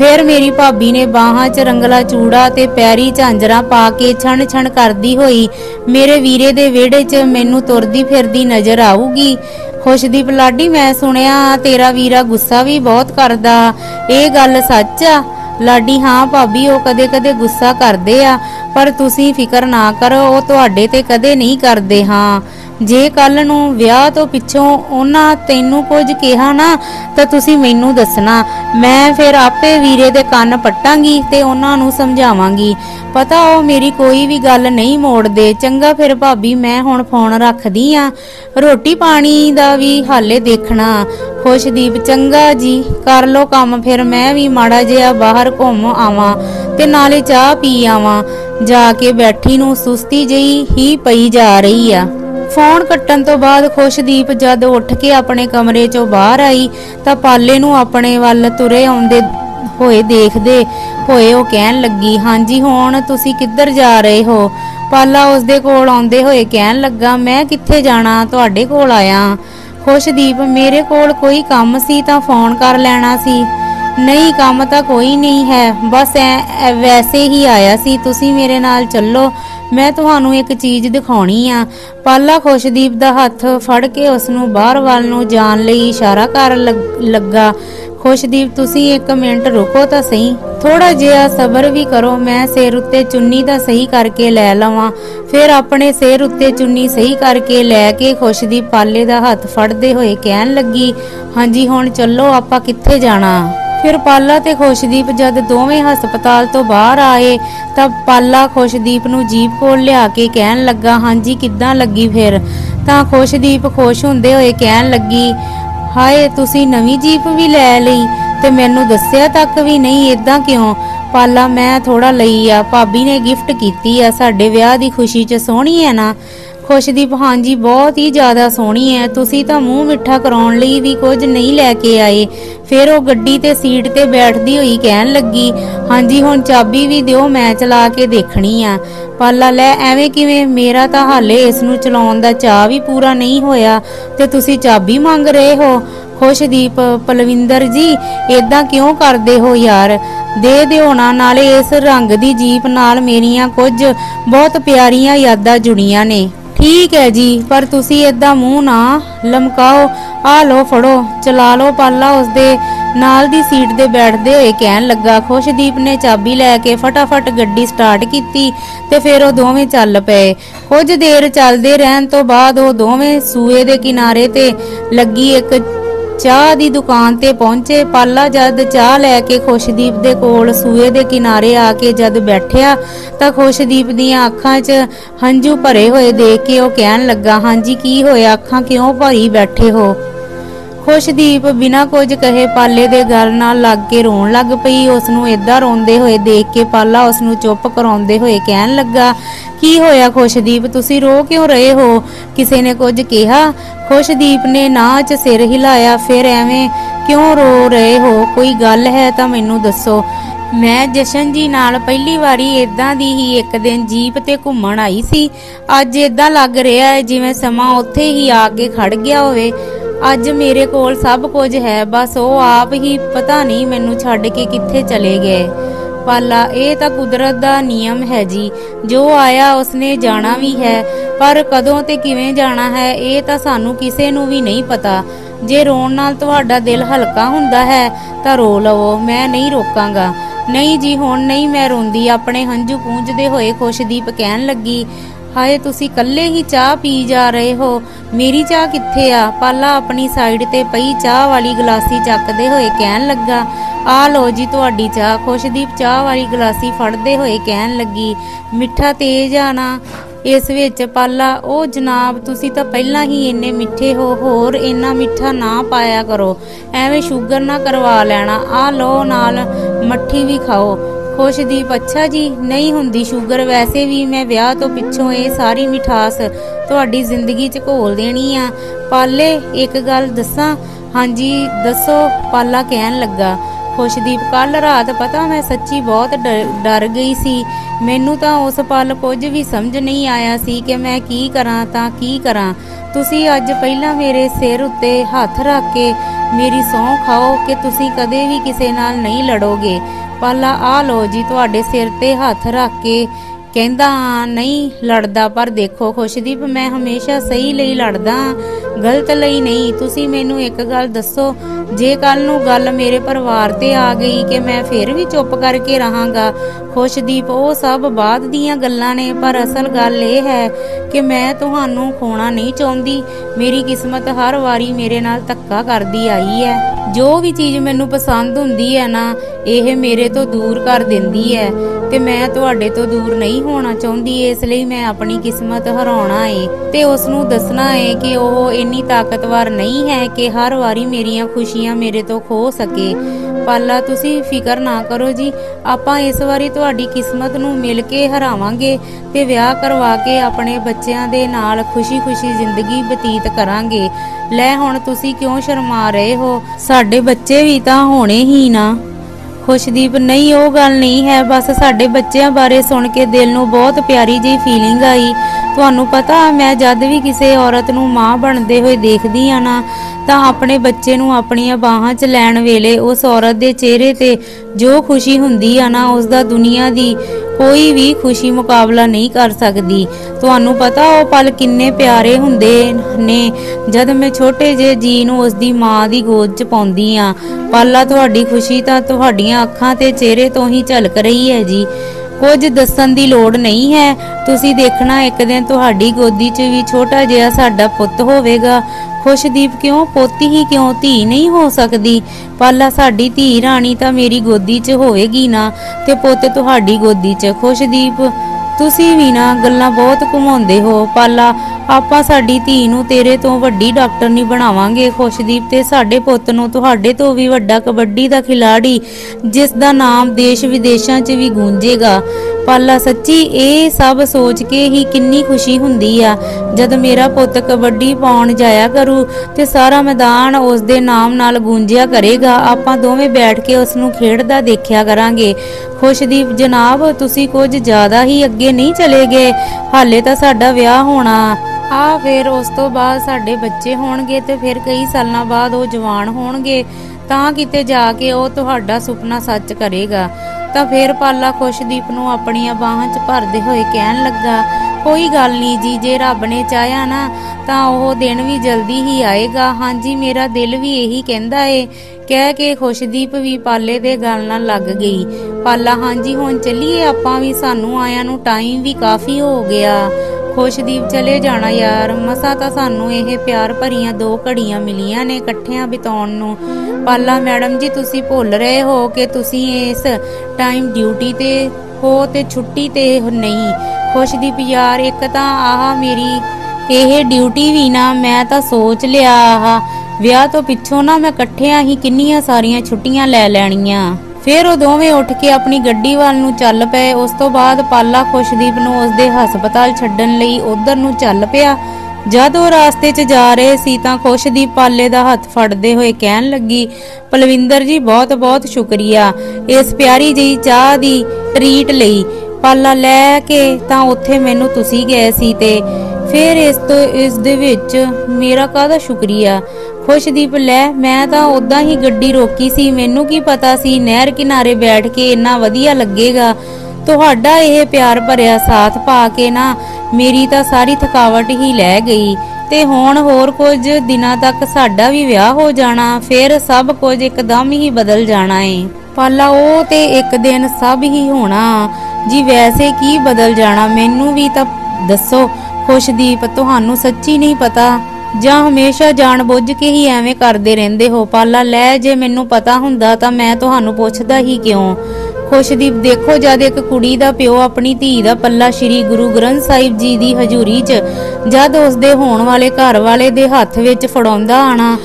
ਫਿਰ ਮੇਰੀ ਭਾਬੀ ਨੇ ਬਾਹਾਂ 'ਚ ਰੰਗਲਾ ਚੂੜਾ ਤੇ ਪੈਰੀ ਝਾਂਜਰਾਂ ਪਾ ਕੇ ਛਣ ਛਣ ਕਰਦੀ ਹੋਈ, ਮੇਰੇ ਵੀਰੇ ਦੇ ਵਿਹੜੇ 'ਚ ਮੈਨੂੰ ਤੁਰਦੀ ਫਿਰਦੀ ਨਜ਼ਰ ਆਊਗੀ। ਖੁਸ਼ਦੀਪ, ਲਾਡੀ, ਮੈਂ ਸੁਣਿਆ ਤੇਰਾ ਵੀਰਾ ਗੁੱਸਾ ਵੀ ਬਹੁਤ ਕਰਦਾ। ਇਹ ਗੱਲ ਸੱਚ ਆ? ਲਾਡੀ, ਹਾਂ ਭਾਬੀ, ਉਹ ਕਦੇ-ਕਦੇ ਗੁੱਸਾ ਕਰਦੇ ਆ, ਪਰ ਤੁਸੀਂ ਫਿਕਰ ਨਾ ਕਰੋ, ਉਹ ਤੁਹਾਡੇ ਤੇ ਕਦੇ ਨਹੀਂ ਕਰਦੇ, ਹਾਂ। ਜੇ ਕੱਲ ਨੂੰ ਵਿਆਹ ਤੋਂ ਪਿੱਛੋਂ ਉਹਨਾਂ ਤੈਨੂੰ ਕੁਝ ਕਿਹਾ ਨਾ, ਤਾਂ ਤੁਸੀਂ ਮੈਨੂੰ ਦੱਸਣਾ। ਮੈਂ ਫਿਰ ਆਪੇ ਵੀਰੇ ਦੇ ਕੰਨ ਪੱਟਾਂਗੀ ਤੇ ਉਹਨਾਂ ਨੂੰ ਸਮਝਾਵਾਂਗੀ। ਪਤਾ ਉਹ ਮੇਰੀ ਕੋਈ ਵੀ ਗੱਲ ਨਹੀਂ ਮੋੜਦੇ। ਚੰਗਾ ਫਿਰ ਭਾਬੀ, ਮੈਂ ਹੁਣ ਫੋਨ ਰੱਖਦੀ ਆ। ਰੋਟੀ ਪਾਣੀ ਦਾ ਵੀ ਹਾਲੇ ਦੇਖਣਾ। ਖੁਸ਼ਦੀਪ, ਚੰਗਾ ਜੀ, ਕਰ ਲੋ ਕੰਮ, ਫਿਰ ਮੈਂ ਵੀ ਮਾੜਾ ਜਿਹਾ ਬਾਹਰ ਘੁੰਮ ਆਵਾਂ ਤੇ ਨਾਲੇ ਚਾਹ ਪੀ ਆਵਾਂ। ਜਾ ਕੇ ਬੈਠੀ ਨੂੰ ਸੁਸਤੀ ਜਿਹੀ ਹੀ ਪਈ ਜਾ ਰਹੀ ਆ। ਫੋਨ ਕੱਟਣ ਤੋਂ ਬਾਅਦ ਖੁਸ਼ਦੀਪ ਜਦ ਉੱਠ ਕੇ ਆਪਣੇ ਕਮਰੇ ਚੋਂ ਬਾਹਰ ਆਈ ਤਾਂ ਪਾਲੇ ਨੂੰ ਆਪਣੇ ਵੱਲ ਤੁਰੇ ਆਉਂਦੇ ਹੋਏ ਦੇਖਦੇ ਹੋਏ ਉਹ ਕਹਿਣ ਲੱਗੀ, ਹਾਂਜੀ, ਹੁਣ ਤੁਸੀਂ ਕਿੱਧਰ ਜਾ ਰਹੇ ਹੋ? ਪਾਲਾ ਉਸਦੇ ਕੋਲ ਆਉਂਦੇ ਹੋਏ ਕਹਿਣ ਲੱਗਾ, ਮੈਂ ਕਿੱਥੇ ਜਾਣਾ? ਤੁਹਾਡੇ ਕੋਲ ਆਇਆ। ਖੁਸ਼ਦੀਪ, ਮੇਰੇ ਕੋਲ ਕੋਈ ਕੰਮ ਸੀ ਤਾਂ ਫੋਨ ਕਰ ਲੈਣਾ ਸੀ। ਨਹੀਂ, ਕੰਮ ਤਾਂ ਕੋਈ ਨਹੀਂ ਹੈ। ਬਸ ਐ ਵੈਸੇ ਹੀ ਆਇਆ ਸੀ, ਤੁਸੀਂ ਮੇਰੇ ਨਾਲ ਚੱਲੋ। ਮੈਂ ਤੁਹਾਨੂੰ ਇੱਕ ਚੀਜ਼ ਦਿਖਾਉਣੀ ਆ। ਪਾਲਾ ਖੁਸ਼ਦੀਪ ਦਾ ਹੱਥ ਫੜ ਕੇ ਉਸ ਨੂੰ ਬਾਹਰ ਵੱਲ ਨੂੰ ਜਾਣ ਲਈ ਇਸ਼ਾਰਾ ਕਰਨ ਲੱਗਾ ਖੁਸ਼ਦੀਪ, ਤੁਸੀਂ ਇੱਕ ਮਿੰਟ ਰੁਕੋ ਤਾਂ ਸਹੀ। ਥੋੜਾ ਜਿਹਾ ਸਬਰ ਵੀ ਕਰੋ, ਮੈਂ ਸਿਰ ਉੱਤੇ ਚੁੰਨੀ ਤਾਂ ਸਹੀ ਕਰਕੇ ਲੈ ਲਵਾਂ। ਫਿਰ ਆਪਣੇ ਸਿਰ ਉੱਤੇ ਚੁੰਨੀ ਸਹੀ ਕਰਕੇ ਲੈ ਕੇ ਖੁਸ਼ਦੀਪ ਪਾਲੇ ਦਾ ਹੱਥ ਫੜਦੇ ਹੋਏ ਕਹਿਣ ਲੱਗੀ, ਹਾਂਜੀ, ਹੁਣ ਚੱਲੋ, ਆਪਾਂ ਕਿੱਥੇ ਜਾਣਾ? ਫਿਰ ਪਾਲਾ ਤੇ ਖੁਸ਼ਦੀਪ ਜਦ ਦੋਵੇਂ ਹਸਪਤਾਲ ਤੋਂ ਬਾਹਰ ਆਏ ਤਾਂ ਪਾਲਾ ਖੁਸ਼ਦੀਪ ਨੂੰ ਜੀਪ ਕੋਲ ਲਿਆ ਕੇ ਕਹਿਣ ਲੱਗਾ, ਹਾਂਜੀ, ਕਿੱਦਾਂ ਲੱਗੀ ਫਿਰ? ਤਾਂ ਖੁਸ਼ਦੀਪ ਖੁਸ਼ ਹੁੰਦੇ ਹੋਏ ਕਹਿਣ ਲੱਗੀ, ਹਾਏ, ਤੁਸੀਂ ਨਵੀਂ ਜੀਪ ਵੀ ਲੈ ਲਈ ਤੇ ਮੈਨੂੰ ਦੱਸਿਆ ਤੱਕ ਵੀ ਨਹੀਂ ਇਦਾਂ ਕਿਉਂ? ਪਾਲਾ, ਮੈਂ ਥੋੜਾ ਲਈ ਆ, ਭਾਬੀ ਨੇ ਗਿਫਟ ਕੀਤੀ ਆ, ਸਾਡੇ ਵਿਆਹ ਦੀ ਖੁਸ਼ੀ 'ਚ ਸੋਹਣੀ ਹੈ ਨਾ? ਖੁਸ਼ਦੀਪ, ਹਾਂਜੀ, ਬਹੁਤ ਹੀ ਜ਼ਿਆਦਾ ਸੋਹਣੀ ਹੈ। ਤੁਸੀਂ ਤਾਂ ਮੂੰਹ ਮਿੱਠਾ ਕਰਾਉਣ ਲਈ ਵੀ ਕੁਝ ਨਹੀਂ ਲੈ ਕੇ ਆਏ। ਫਿਰ ਉਹ ਗੱਡੀ ਤੇ ਸੀਟ ਤੇ ਬੈਠਦੀ ਹੋਈ ਕਹਿਣ ਲੱਗੀ, ਹਾਂਜੀ, ਹੁਣ ਚਾਬੀ ਵੀ ਦਿਓ, ਮੈਂ ਚਲਾ ਕੇ ਦੇਖਣੀ ਆ। ਪਾਲਾ, ਲੈ, ਐਵੇਂ ਕਿਵੇਂ? ਮੇਰਾ ਤਾਂ ਹਾਲੇ ਇਸ ਨੂੰ ਚਲਾਉਣ ਦਾ ਚਾਹ ਵੀ ਪੂਰਾ ਨਹੀਂ ਹੋਇਆ ਤੇ ਤੁਸੀਂ ਚਾਬੀ ਮੰਗ ਰਹੇ ਹੋ? ਖੁਸ਼ਦੀਪ, ਪਲਵਿੰਦਰ ਜੀ ਇਦਾਂ ਕਿਉਂ ਕਰਦੇ ਹੋ ਯਾਰ? ਦੇ ਦਿਓ ਨਾ, ਨਾਲੇ ਇਸ ਰੰਗ ਦੀ ਜੀਪ ਨਾਲ ਮੇਰੀਆਂ ਕੁਝ ਬਹੁਤ ਪਿਆਰੀਆਂ ਯਾਦਾਂ ਜੁੜੀਆਂ ਨੇ। ਠੀਕ ਹੈ ਜੀ, ਪਰ ਤੁਸੀਂ ਏਦਾਂ ਮੂੰਹ ਨਾ ਲਮਕਾਓ। ਆ ਲੋ ਫੜੋ, ਚਲਾ ਲੋ ਪਾਲਾ ਉਸਦੇ ਨਾਲ ਦੀ ਸੀਟ ਤੇ ਬੈਠਦੇ ਹੋਏ ਕਹਿਣ ਲੱਗਾ। ਖੁਸ਼ਦੀਪ ਨੇ ਚਾਬੀ ਲੈ ਕੇ ਫਟਾਫਟ ਗੱਡੀ ਸਟਾਰਟ ਕੀਤੀ ਤੇ ਫਿਰ ਉਹ ਦੋਵੇਂ ਚੱਲ ਪਏ। ਕੁਝ ਦੇਰ ਚੱਲਦੇ ਰਹਿਣ ਤੋਂ ਬਾਅਦ ਉਹ ਦੋਵੇਂ ਸੂਏ ਦੇ ਕਿਨਾਰੇ ਤੇ ਲੱਗੀ ਇੱਕ ਚਾਹ ਦੀ ਦੁਕਾਨ ਤੇ ਪਹੁੰਚੇ, ਪਾਲਾ ਜਦ ਚਾਹ ਲੈ ਕੇ ਖੁਸ਼ਦੀਪ ਦੇ ਕੋਲ ਸੂਏ ਦੇ ਕਿਨਾਰੇ ਆ ਕੇ ਜਦ ਬੈਠਿਆ ਤਾਂ ਖੁਸ਼ਦੀਪ ਦੀਆਂ ਅੱਖਾਂ 'ਚ ਹੰਝੂ ਭਰੇ ਹੋਏ ਦੇਖ ਕੇ ਉਹ ਕਹਿਣ ਲੱਗਾ, ਹਾਂਜੀ, ਕੀ ਹੋਇਆ? ਅੱਖਾਂ ਕਿਉਂ ਭਰੀ ਬੈਠੇ ਹੋ? ਖੁਸ਼ਦੀਪ ਬਿਨਾਂ ਕੁਝ ਕਹੇ ਪਾਲੇ ਦੇ ਗਲ ਨਾਲ ਲੱਗ ਕੇ ਰੋਣ ਲੱਗ ਪਈ। ਉਸ ਨੂੰ ਏਦਾਂ ਰੋਂਦੇ ਹੋਏ ਦੇਖ ਕੇ ਪਾਲਾ ਉਸ ਨੂੰ ਚੁੱਪ ਕਰਾਉਂਦੇ ਹੋਏ ਕਹਿਣ ਲੱਗਾ, ਕੀ ਹੋਇਆ ਖੁਸ਼ਦੀਪ ਤੁਸੀਂ ਰੋ ਕਿਉਂ ਰਹੇ ਹੋ? ਕਿਸੇ ਨੇ ਕੁਝ ਕਿਹਾ? ਖੁਸ਼ਦੀਪ ਨੇ ਨਾਚ 'ਚ ਸਿਰ ਹਿਲਾਇਆ, ਫਿਰ ਐਵੇਂ ਕਿਉਂ ਰੋ ਰਹੇ ਹੋ? ਕੋਈ ਗੱਲ ਹੈ ਤਾਂ ਮੈਨੂੰ ਦੱਸੋ। ਮੈਂ ਜਸ਼ਨ ਜੀ ਨਾਲ ਪਹਿਲੀ ਵਾਰੀ ਇਦਾਂ ਦੀ ਹੀ ਇੱਕ ਦਿਨ ਜੀਪ ਤੇ ਘੁੰਮਣ ਆਈ ਸੀ। ਅੱਜ ਇਦਾਂ ਲੱਗ ਰਿਹਾ ਹੈ ਜਿਵੇਂ ਸਮਾਂ ਉੱਥੇ ਹੀ ਆ ਕੇ ਖੜ ਗਿਆ ਹੋਵੇ। ਅੱਜ ਮੇਰੇ ਕੋਲ ਸਭ ਕੁਝ ਹੈ, ਬਸ ਉਹ ਆਪ ਹੀ ਪਤਾ ਨਹੀਂ ਮੈਨੂੰ ਛੱਡ ਕੇ ਕਿੱਥੇ ਚਲੇ ਗਏ। ਪਾਲਾ, ਇਹ ਤਾਂ ਕੁਦਰਤ ਦਾ ਨਿਯਮ ਹੈ ਜੀ। ਜੋ ਆਇਆ ਉਸਨੇ ਜਾਣਾ ਵੀ ਹੈ, ਪਰ ਕਦੋਂ ਤੇ ਕਿਵੇਂ ਜਾਣਾ ਹੈ, ਇਹ ਤਾਂ ਸਾਨੂੰ ਕਿਸੇ ਨੂੰ ਵੀ ਨਹੀਂ ਪਤਾ। ਜੇ ਰੋਣ ਨਾਲ ਤੁਹਾਡਾ ਦਿਲ ਹਲਕਾ ਹੁੰਦਾ ਹੈ, ਤਾਂ ਰੋ ਲਵੋ, ਮੈਂ ਨਹੀਂ ਰੋਕਾਂਗਾ। ਨਹੀਂ ਜੀ, ਹੁਣ ਨਹੀਂ ਮੈਂ ਰੋਂਦੀ, ਆਪਣੇ ਹੰਝੂ ਪੂੰਝਦੇ ਹੋਏ ਖੁਸ਼ਦੀਪ ਕਹਿਣ ਲੱਗੀ ਹਾਏ, ਤੁਸੀਂ ਇਕੱਲੇ ਹੀ ਚਾਹ ਪੀ ਜਾ ਰਹੇ ਹੋ। ਮੇਰੀ ਚਾਹ ਕਿੱਥੇ ਆ? ਪਾਲਾ ਆਪਣੀ ਸਾਈਡ ਤੇ ਪਈ ਚਾਹ ਵਾਲੀ ਗਲਾਸੀ ਚੱਕਦੇ ਹੋਏ ਕਹਿਣ ਲੱਗਾ, ਆ ਲਓ ਜੀ, ਤੁਹਾਡੀ ਚਾਹ। ਖੁਸ਼ਦੀਪ ਚਾਹ ਵਾਲੀ ਗਲਾਸੀ ਫੜਦੇ ਹੋਏ ਕਹਿਣ ਲੱਗੀ, ਮਿੱਠਾ ਤੇਜ਼ ਆ ਨਾ। ਇਸ ਵਿੱਚ ਪਾਲਾ, ਉਹ ਜਨਾਬ, ਤੁਸੀਂ ਤਾਂ ਪਹਿਲਾਂ ਹੀ ਇੰਨੇ ਮਿੱਠੇ ਹੋ, ਹੋਰ ਇੰਨਾ ਮਿੱਠਾ ਨਾ ਪਾਇਆ ਕਰੋ। ਐਵੇਂ ਸ਼ੂਗਰ ਨਾ ਕਰਵਾ ਲੈਣਾ। ਆ ਲਓ ਨਾਲ, ਮੱਠੀ ਵੀ ਖਾਓ। ਖੁਸ਼ਦੀਪ ਅੱਛਾ ਜੀ ਨਹੀਂ ਹੁੰਦੀ ਸ਼ੂਗਰ, ਵੈਸੇ ਵੀ ਮੈਂ ਵਿਆਹ ਤੋਂ ਪਿੱਛੋਂ ਇਹ ਸਾਰੀ ਮਿਠਾਸ ਤੁਹਾਡੀ ਜ਼ਿੰਦਗੀ 'ਚ ਘੋਲ ਦੇਣੀ ਆ। ਪਾਲੇ ਇੱਕ ਗੱਲ ਦੱਸਾਂ? ਹਾਂਜੀ, ਦੱਸੋ, ਪਾਲਾ ਕਹਿਣ ਲੱਗਾ। ਖੁਸ਼ਦੀਪ ਕੱਲ ਰਾਤ ਪਤਾ ਮੈਂ ਸੱਚੀ ਬਹੁਤ ਡ- ਡਰ ਗਈ ਸੀ। ਮੈਨੂੰ ਤਾਂ ਉਸ ਪਲ ਕੁਝ ਵੀ ਸਮਝ ਨਹੀਂ ਆਇਆ ਸੀ ਕਿ ਮੈਂ ਕੀ ਕਰਾਂ ਤਾਂ ਕੀ ਕਰਾਂ। ਤੁਸੀਂ ਅੱਜ ਪਹਿਲਾਂ ਮੇਰੇ ਸਿਰ ਉੱਤੇ ਹੱਥ ਰੱਖ ਕੇ ਮੇਰੀ ਸਹੁੰ ਖਾਓ ਕਿ ਤੁਸੀਂ ਕਦੇ ਵੀ ਕਿਸੇ ਨਾਲ ਨਹੀਂ ਲੜੋਗੇ। ਪਾਲਾ ਆ ਲਓ ਜੀ ਤੁਹਾਡੇ ਸਿਰ ਤੇ ਹੱਥ ਰੱਖ ਕੇ ਕਹਿੰਦਾ ਹਾਂ, ਨਹੀਂ ਲੜਦਾ ਪਰ ਦੇਖੋ ਖੁਸ਼ਦੀਪ ਮੈਂ ਹਮੇਸ਼ਾ ਸਹੀ ਲਈ ਲੜਦਾ ਹਾਂ, ਗਲਤ ਲਈ ਨਹੀਂ। ਤੁਸੀਂ ਮੈਨੂੰ ਇੱਕ ਗੱਲ ਦੱਸੋ ਜੇ ਕੱਲ ਨੂੰ ਗੱਲ ਮੇਰੇ ਪਰਿਵਾਰ ਤੇ ਆ ਗਈ ਕਿ ਮੈਂ ਫਿਰ ਵੀ ਚੁੱਪ ਕਰਕੇ ਰਹਾਂਗਾ? ਖੁਸ਼ਦੀਪ ਉਹ ਸਭ ਬਾਅਦ ਦੀਆਂ ਗੱਲਾਂ ਨੇ ਪਰ ਅਸਲ ਗੱਲ ਇਹ ਹੈ ਕਿ ਮੈਂ ਤੁਹਾਨੂੰ ਖੋਣਾ ਨਹੀਂ ਚਾਹੁੰਦੀ। ਮੇਰੀ ਕਿਸਮਤ ਹਰ ਵਾਰੀ ਮੇਰੇ ਨਾਲ ਧੱਕਾ ਕਰਦੀ ਆਈ ਹੈ। ਜੋ ਵੀ ਚੀਜ਼ ਮੈਨੂੰ ਪਸੰਦ ਹੁੰਦੀ ਹੈ ਨਾ, ਇਹ ਮੇਰੇ ਤੋਂ ਦੂਰ ਕਰ ਦਿੰਦੀ ਹੈ ਤੇ ਮੈਂ ਤੁਹਾਡੇ ਤੋਂ ਦੂਰ ਨਹੀਂ ਹੋਣਾ ਚਾਹੁੰਦੀ, ਇਸ ਲਈ ਮੈਂ ਆਪਣੀ ਕਿਸਮਤ ਹਰਾਉਣਾ ਏ ਤੇ ਉਸ ਨੂੰ ਦੱਸਣਾ ਏ ਕਿ ਉਹ ਇੰਨੀ ਤਾਕਤਵਰ ਨਹੀਂ ਹੈ ਕਿ ਹਰ ਵਾਰੀ ਮੇਰੀਆਂ ਖੁਸ਼ੀਆਂ ਮੇਰੇ ਤੋਂ ਖੋ ਸਕੇ। ਪਾਲਾ ਤੁਸੀਂ ਫਿਕਰ ਨਾ ਕਰੋ ਜੀ। ਆਪਾਂ ਇਸ ਵਾਰੀ ਤੁਹਾਡੀ ਕਿਸਮਤ ਨੂੰ ਮਿਲ ਕੇ ਹਰਾਵਾਂਗੇ ਤੇ ਵਿਆਹ ਕਰਵਾ ਕੇ ਆਪਣੇ ਬੱਚਿਆਂ ਦੇ ਨਾਲ ਖੁਸ਼ੀ-ਖੁਸ਼ੀ ਜ਼ਿੰਦਗੀ ਬਤੀਤ ਕਰਾਂਗੇ। ਲੈ, ਹੁਣ ਤੁਸੀਂ ਕਿਉਂ ਸ਼ਰਮਾ ਰਹੇ ਹੋ? ਸਾਡੇ ਬੱਚੇ ਵੀ ਤਾਂ ਹੋਣੇ ਹੀ ਨਾ। ਖੁਸ਼ਦੀਪ, ਨਹੀਂ, ਉਹ ਗੱਲ ਨਹੀਂ ਹੈ। ਬਸ ਸਾਡੇ ਬੱਚਿਆਂ ਬਾਰੇ ਸੁਣ ਕੇ ਦਿਲ ਨੂੰ ਬਹੁਤ ਪਿਆਰੀ ਜਿਹੀ ਫੀਲਿੰਗ ਆਈ। ਤੁਹਾਨੂੰ ਪਤਾ, ਮੈਂ ਜਦ ਵੀ ਕਿਸੇ ਔਰਤ ਨੂੰ ਮਾਂ ਬਣਦੇ ਹੋਏ ਦੇਖਦੀ ਆ ਨਾ ਤਾਂ ਆਪਣੇ ਬੱਚੇ ਨੂੰ ਆਪਣੀਆਂ ਬਾਹਾਂ 'ਚ ਲੈਣ ਵੇਲੇ ਉਸ ਔਰਤ ਦੇ ਚਿਹਰੇ ਤੇ ਜੋ ਖੁਸ਼ੀ ਹੁੰਦੀ ਆ ਨਾ, ਉਸ ਦਾ ਦੁਨੀਆ ਦੀ ਕੋਈ ਵੀ ਖੁਸ਼ੀ ਮੁਕਾਬਲਾ ਨਹੀਂ ਕਰ ਸਕਦੀ। ਤੁਹਾਨੂੰ ਪਤਾ ਉਹ ਪਲ ਕਿੰਨੇ ਪਿਆਰੇ ਹੁੰਦੇ ਨੇ, ਜਦ ਮੈਂ ਛੋਟੇ ਜਿਹੇ ਜੀ ਨੂੰ ਉਸ ਦੀ ਮਾਂ ਦੀ ਗੋਦ 'ਚ ਪਾਉਂਦੀ ਆ। ਪਾਲਾ ਤੁਹਾਡੀ ਖੁਸ਼ੀ ਤਾਂ ਤੁਹਾਡੀਆਂ ਅੱਖਾਂ ਤੇ ਚਿਹਰੇ ਤੋਂ ਹੀ ਝਲਕ ਰਹੀ ਹੈ ਜੀ। ਕੁਝ ਦੱਸਣ ਦੀ ਲੋੜ ਨਹੀਂ ਹੈ। ਤੁਸੀਂ ਦੇਖਣਾ ਇੱਕ ਦਿਨ ਤੁਹਾਡੀ ਗੋਦੀ 'ਚ ਵੀ ਛੋਟਾ ਜਿਹਾ ਸਾਡਾ ਪੁੱਤ ਹੋਵੇਗਾ। ਖੁਸ਼ਦੀਪ ਕਿਉਂ, ਪੋਤੀ ਹੀ ਕਿਉਂ, ਧੀ ਨਹੀਂ ਹੋ ਸਕਦੀ? ਪਾਲਾ ਸਾਡੀ ਧੀ ਰਾਣੀ ਤਾਂ ਮੇਰੀ ਗੋਦੀ 'ਚ ਹੋਵੇਗੀ ਨਾ, ਤੇ ਪੁੱਤ ਤੁਹਾਡੀ ਗੋਦੀ 'ਚ। ਖੁਸ਼ਦੀਪ ਤੁਸੀਂ ਵੀ ਨਾ ਗੱਲਾਂ ਬਹੁਤ ਘੁਮਾਉਂਦੇ ਹੋ, ਪਾਲਾ। ਆਪਾਂ ਸਾਡੀ ਧੀ ਨੂੰ ਤੇਰੇ ਤੋਂ ਵੱਡੀ ਡਾਕਟਰ ਨਹੀਂ ਬਣਾਵਾਂਗੇ, ਖੁਸ਼ਦੀਪ ਤੇ ਸਾਡੇ ਪੁੱਤ ਨੂੰ ਤੁਹਾਡੇ ਤੋਂ ਵੀ ਵੱਡਾ ਕਬੱਡੀ ਦਾ ਖਿਲਾੜੀ, ਜਿਸ ਦਾ ਨਾਮ ਦੇਸ਼ ਵਿਦੇਸ਼ਾਂ 'ਚ ਵੀ ਗੂੰਜੇਗਾ। ਪਾਲਾ, ਸੱਚੀ ਇਹ ਸਭ ਸੋਚ ਕੇ ਹੀ ਕਿੰਨੀ ਖੁਸ਼ੀ ਹੁੰਦੀ ਆ, ਜਦ ਮੇਰਾ ਪੁੱਤ ਕਬੱਡੀ ਪਾਉਣ ਜਾਇਆ ਕਰੂ ਤੇ ਸਾਰਾ ਮੈਦਾਨ ਉਸ ਦੇ ਨਾਮ ਨਾਲ ਗੂੰਜਿਆ ਕਰੇਗਾ। ਆਪਾਂ ਦੋਵੇਂ ਬੈਠ ਕੇ ਉਸ ਨੂੰ ਖੇਡਦਾ ਦੇਖਿਆ ਕਰਾਂਗੇ। ਖੁਸ਼ਦੀਪ, ਜਨਾਬ, ਤੁਸੀਂ ਕੁਝ ਜ਼ਿਆਦਾ ਹੀ ਅੱਗੇ ਨਹੀਂ ਚਲੇ ਗਏ, ਹਾਲੇ ਤਾਂ ਸਾਡਾ ਵਿਆਹ ਹੋਣਾ। ਆ ਫਿਰ ਉਸ ਤੋਂ ਬਾਅਦ ਸਾਡੇ ਬੱਚੇ ਹੋਣਗੇ ਤੇ ਫਿਰ ਕਈ ਸਾਲਾਂ ਬਾਅਦ ਉਹ ਜਵਾਨ ਹੋਣਗੇ। ਤਾਂ ਕਿਤੇ ਜਾ ਕੇ ਉਹ ਤੁਹਾਡਾ ਸੁਪਨਾ ਸੱਚ ਕਰੇਗਾ। ਤਾਂ ਫਿਰ ਪਾਲਾ ਖੁਸ਼ਦੀਪ ਨੂੰ ਆਪਣੀਆਂ ਬਾਹਾਂ 'ਚ ਭਰਦੇ ਹੋਏ ਕਹਿਣ ਲੱਗਾ, ਕੋਈ ਗੱਲ ਨਹੀਂ ਜੀ, ਜੇ ਰੱਬ ਨੇ ਚਾਹਿਆ ਨਾ, ਤਾਂ ਉਹ ਦਿਨ ਵੀ ਜਲਦੀ ਹੀ ਆਏਗਾ। ਹਾਂਜੀ, ਮੇਰਾ ਦਿਲ ਵੀ ਇਹੀ ਕਹਿੰਦਾ ਏ ਕਹਿ ਕੇ ਖੁਸ਼ਦੀਪ ਵੀ ਪਾਲੇ ਦੇ ਗੱਲ ਨਾਲ ਲੱਗ ਗਈ। ਪਾਲਾ, ਹਾਂਜੀ, ਹੁਣ ਚੱਲੀਏ ਆਪਾਂ ਵੀ। ਸਾਨੂੰ ਆਇਆਂ ਨੂੰ ਟਾਈਮ ਵੀ ਕਾਫੀ ਹੋ ਗਿਆ। ਖੁਸ਼ਦੀਪ ਚਲੇ ਜਾਣਾ ਯਾਰ। ਮਸਾ ਤਾਂ ਸਾਨੂੰ ਇਹ ਪਿਆਰ ਭਰੀਆਂ ਦੋ ਘੜੀਆਂ ਮਿਲੀਆਂ ਨੇ ਇਕੱਠਿਆਂ ਬਿਤਾਉਣ ਨੂੰ। ਪਾਲਾ, ਮੈਡਮ ਜੀ, ਤੁਸੀਂ ਭੁੱਲ ਰਹੇ ਹੋ ਕਿ ਤੁਸੀਂ ਇਸ ਟਾਈਮ ਡਿਊਟੀ ਤੇ ਹੋ ਤੇ ਛੁੱਟੀ ਤੇ ਨਹੀਂ। ਖੁਸ਼ਦੀਪ, ਯਾਰ, ਇੱਕ ਤਾਂ ਆਹ ਮੇਰੀ ਇਹ ਡਿਊਟੀ ਵੀ ਨਾ, ਮੈਂ ਤਾਂ ਸੋਚ ਲਿਆ ਆਹ। ਵਿਆਹ ਤੋਂ ਪਿੱਛੋਂ ਨਾ ਮੈਂ ਇਕੱਠਿਆਂ ਹੀ ਕਿੰਨੀਆਂ ਸਾਰੀਆਂ ਛੁੱਟੀਆਂ ਲੈ ਲੈਣੀਆਂ। ਫਿਰ ਉਹ ਦੋਵੇਂ ਉੱਠ ਕੇ ਆਪਣੀ ਗੱਡੀ ਵੱਲ ਨੂੰ ਚੱਲ ਪਏ। ਉਸ ਤੋਂ ਬਾਅਦ ਪਾਲਾ ਖੁਸ਼ਦੀਪ ਨੂੰ ਉਸਦੇ ਹਸਪਤਾਲ ਛੱਡਣ ਲਈ ਉਧਰ ਨੂੰ ਚੱਲ ਪਿਆ। ਜਦ ਉਹ ਰਾਸਤੇ 'ਚ ਜਾ ਰਹੇ ਸੀ ਤਾਂ ਖੁਸ਼ਦੀਪ ਪਾਲੇ ਦਾ ਹੱਥ ਫੜਦੇ ਹੋਏ ਕਹਿਣ ਲੱਗੀ, ਪਲਵਿੰਦਰ ਜੀ ਬਹੁਤ ਬਹੁਤ ਸ਼ੁਕਰੀਆ। ਇਸ ਪਿਆਰੀ ਜਿਹੀ ਚਾਹ ਦੀ ਟਰੀਟ ਲਈ। ਪਾਲਾ ਲੈ ਕੇ ਤਾਂ ਉੱਥੇ ਮੈਨੂੰ ਤੁਸੀਂ ਗਏ ਸੀ ਤੇ ਫਿਰ ਇਸ ਤੋਂ, ਇਸ ਦੇ ਵਿੱਚ ਮੇਰਾ ਕਾਹਦਾ ਸ਼ੁਕਰੀਆ? ਖੁਸ਼ਦੀਪ, ਲੈ ਮੈਂ ਤਾਂ ਉਦਾਂ ਹੀ ਗੱਡੀ ਰੋਕੀ ਸੀ, ਮੈਨੂੰ ਕੀ ਪਤਾ ਸੀ ਨਹਿਰ ਕਿਨਾਰੇ ਬੈਠ ਕੇ ਇੰਨਾ ਵਧੀਆ ਲੱਗੇਗਾ। ਤੁਹਾਡਾ ਇਹ ਪਿਆਰ ਭਰਿਆ ਸਾਥ ਪਾ ਕੇ ਨਾ, ਮੇਰੀ ਤਾਂ ਸਾਰੀ ਥਕਾਵਟ ਹੀ ਲੈ ਗਈ। ਤੇ ਹੁਣ ਹੋਰ ਕੁਝ ਦਿਨਾਂ ਤੱਕ ਸਾਡਾ ਵੀ ਵਿਆਹ ਹੋ ਜਾਣਾ, ਫਿਰ ਸਭ ਕੁਝ ਇੱਕਦਮ ਹੀ ਬਦਲ ਜਾਣਾ ਏ। ਪਾਲਾ, ਉਹ ਤੇ ਇੱਕ ਦਿਨ ਸਭ ਹੀ ਹੋਣਾ। ਜੀ ਵੈਸੇ ਕੀ ਬਦਲ ਜਾਣਾ, ਮੈਨੂੰ ਵੀ ਤਾਂ ਦੱਸੋ। ਖੁਸ਼ਦੀਪ ਤੁਹਾਨੂੰ ਸੱਚੀ ਨਹੀਂ ਪਤਾ। ਜਾਂ ਹਮੇਸ਼ਾ ਜਾਣਬੁੱਝ ਕੇ ਹੀ ਐਵੇਂ ਕਰਦੇ ਰਹਿੰਦੇ ਹੋ। ਪਾਲਾ, ਲੈ, ਜੇ ਮੈਨੂੰ ਪਤਾ ਹੁੰਦਾ ਤਾਂ ਮੈਂ ਤੁਹਾਨੂੰ ਪੁੱਛਦਾ ਹੀ ਕਿਉਂ? ਖੁਸ਼ਦੀਪ ਦੇਖੋ ਜਦ ਇੱਕ ਕੁੜੀ ਦਾ ਪਿਓ ਆਪਣੀ ਧੀ ਦਾ ਪੱਲਾ ਸ੍ਰੀ ਗੁਰੂ ਗ੍ਰੰਥ ਸਾਹਿਬ ਜੀ ਦੀ ਹਜ਼ੂਰੀ 'ਚ ਜਦ ਉਸਦੇ ਹੋਣ ਵਾਲੇ ਘਰ ਵਾਲੇ ਦੇ ਹੱਥ ਵਿੱਚ ਫੜਾਉਂਦਾ ਆਣਾ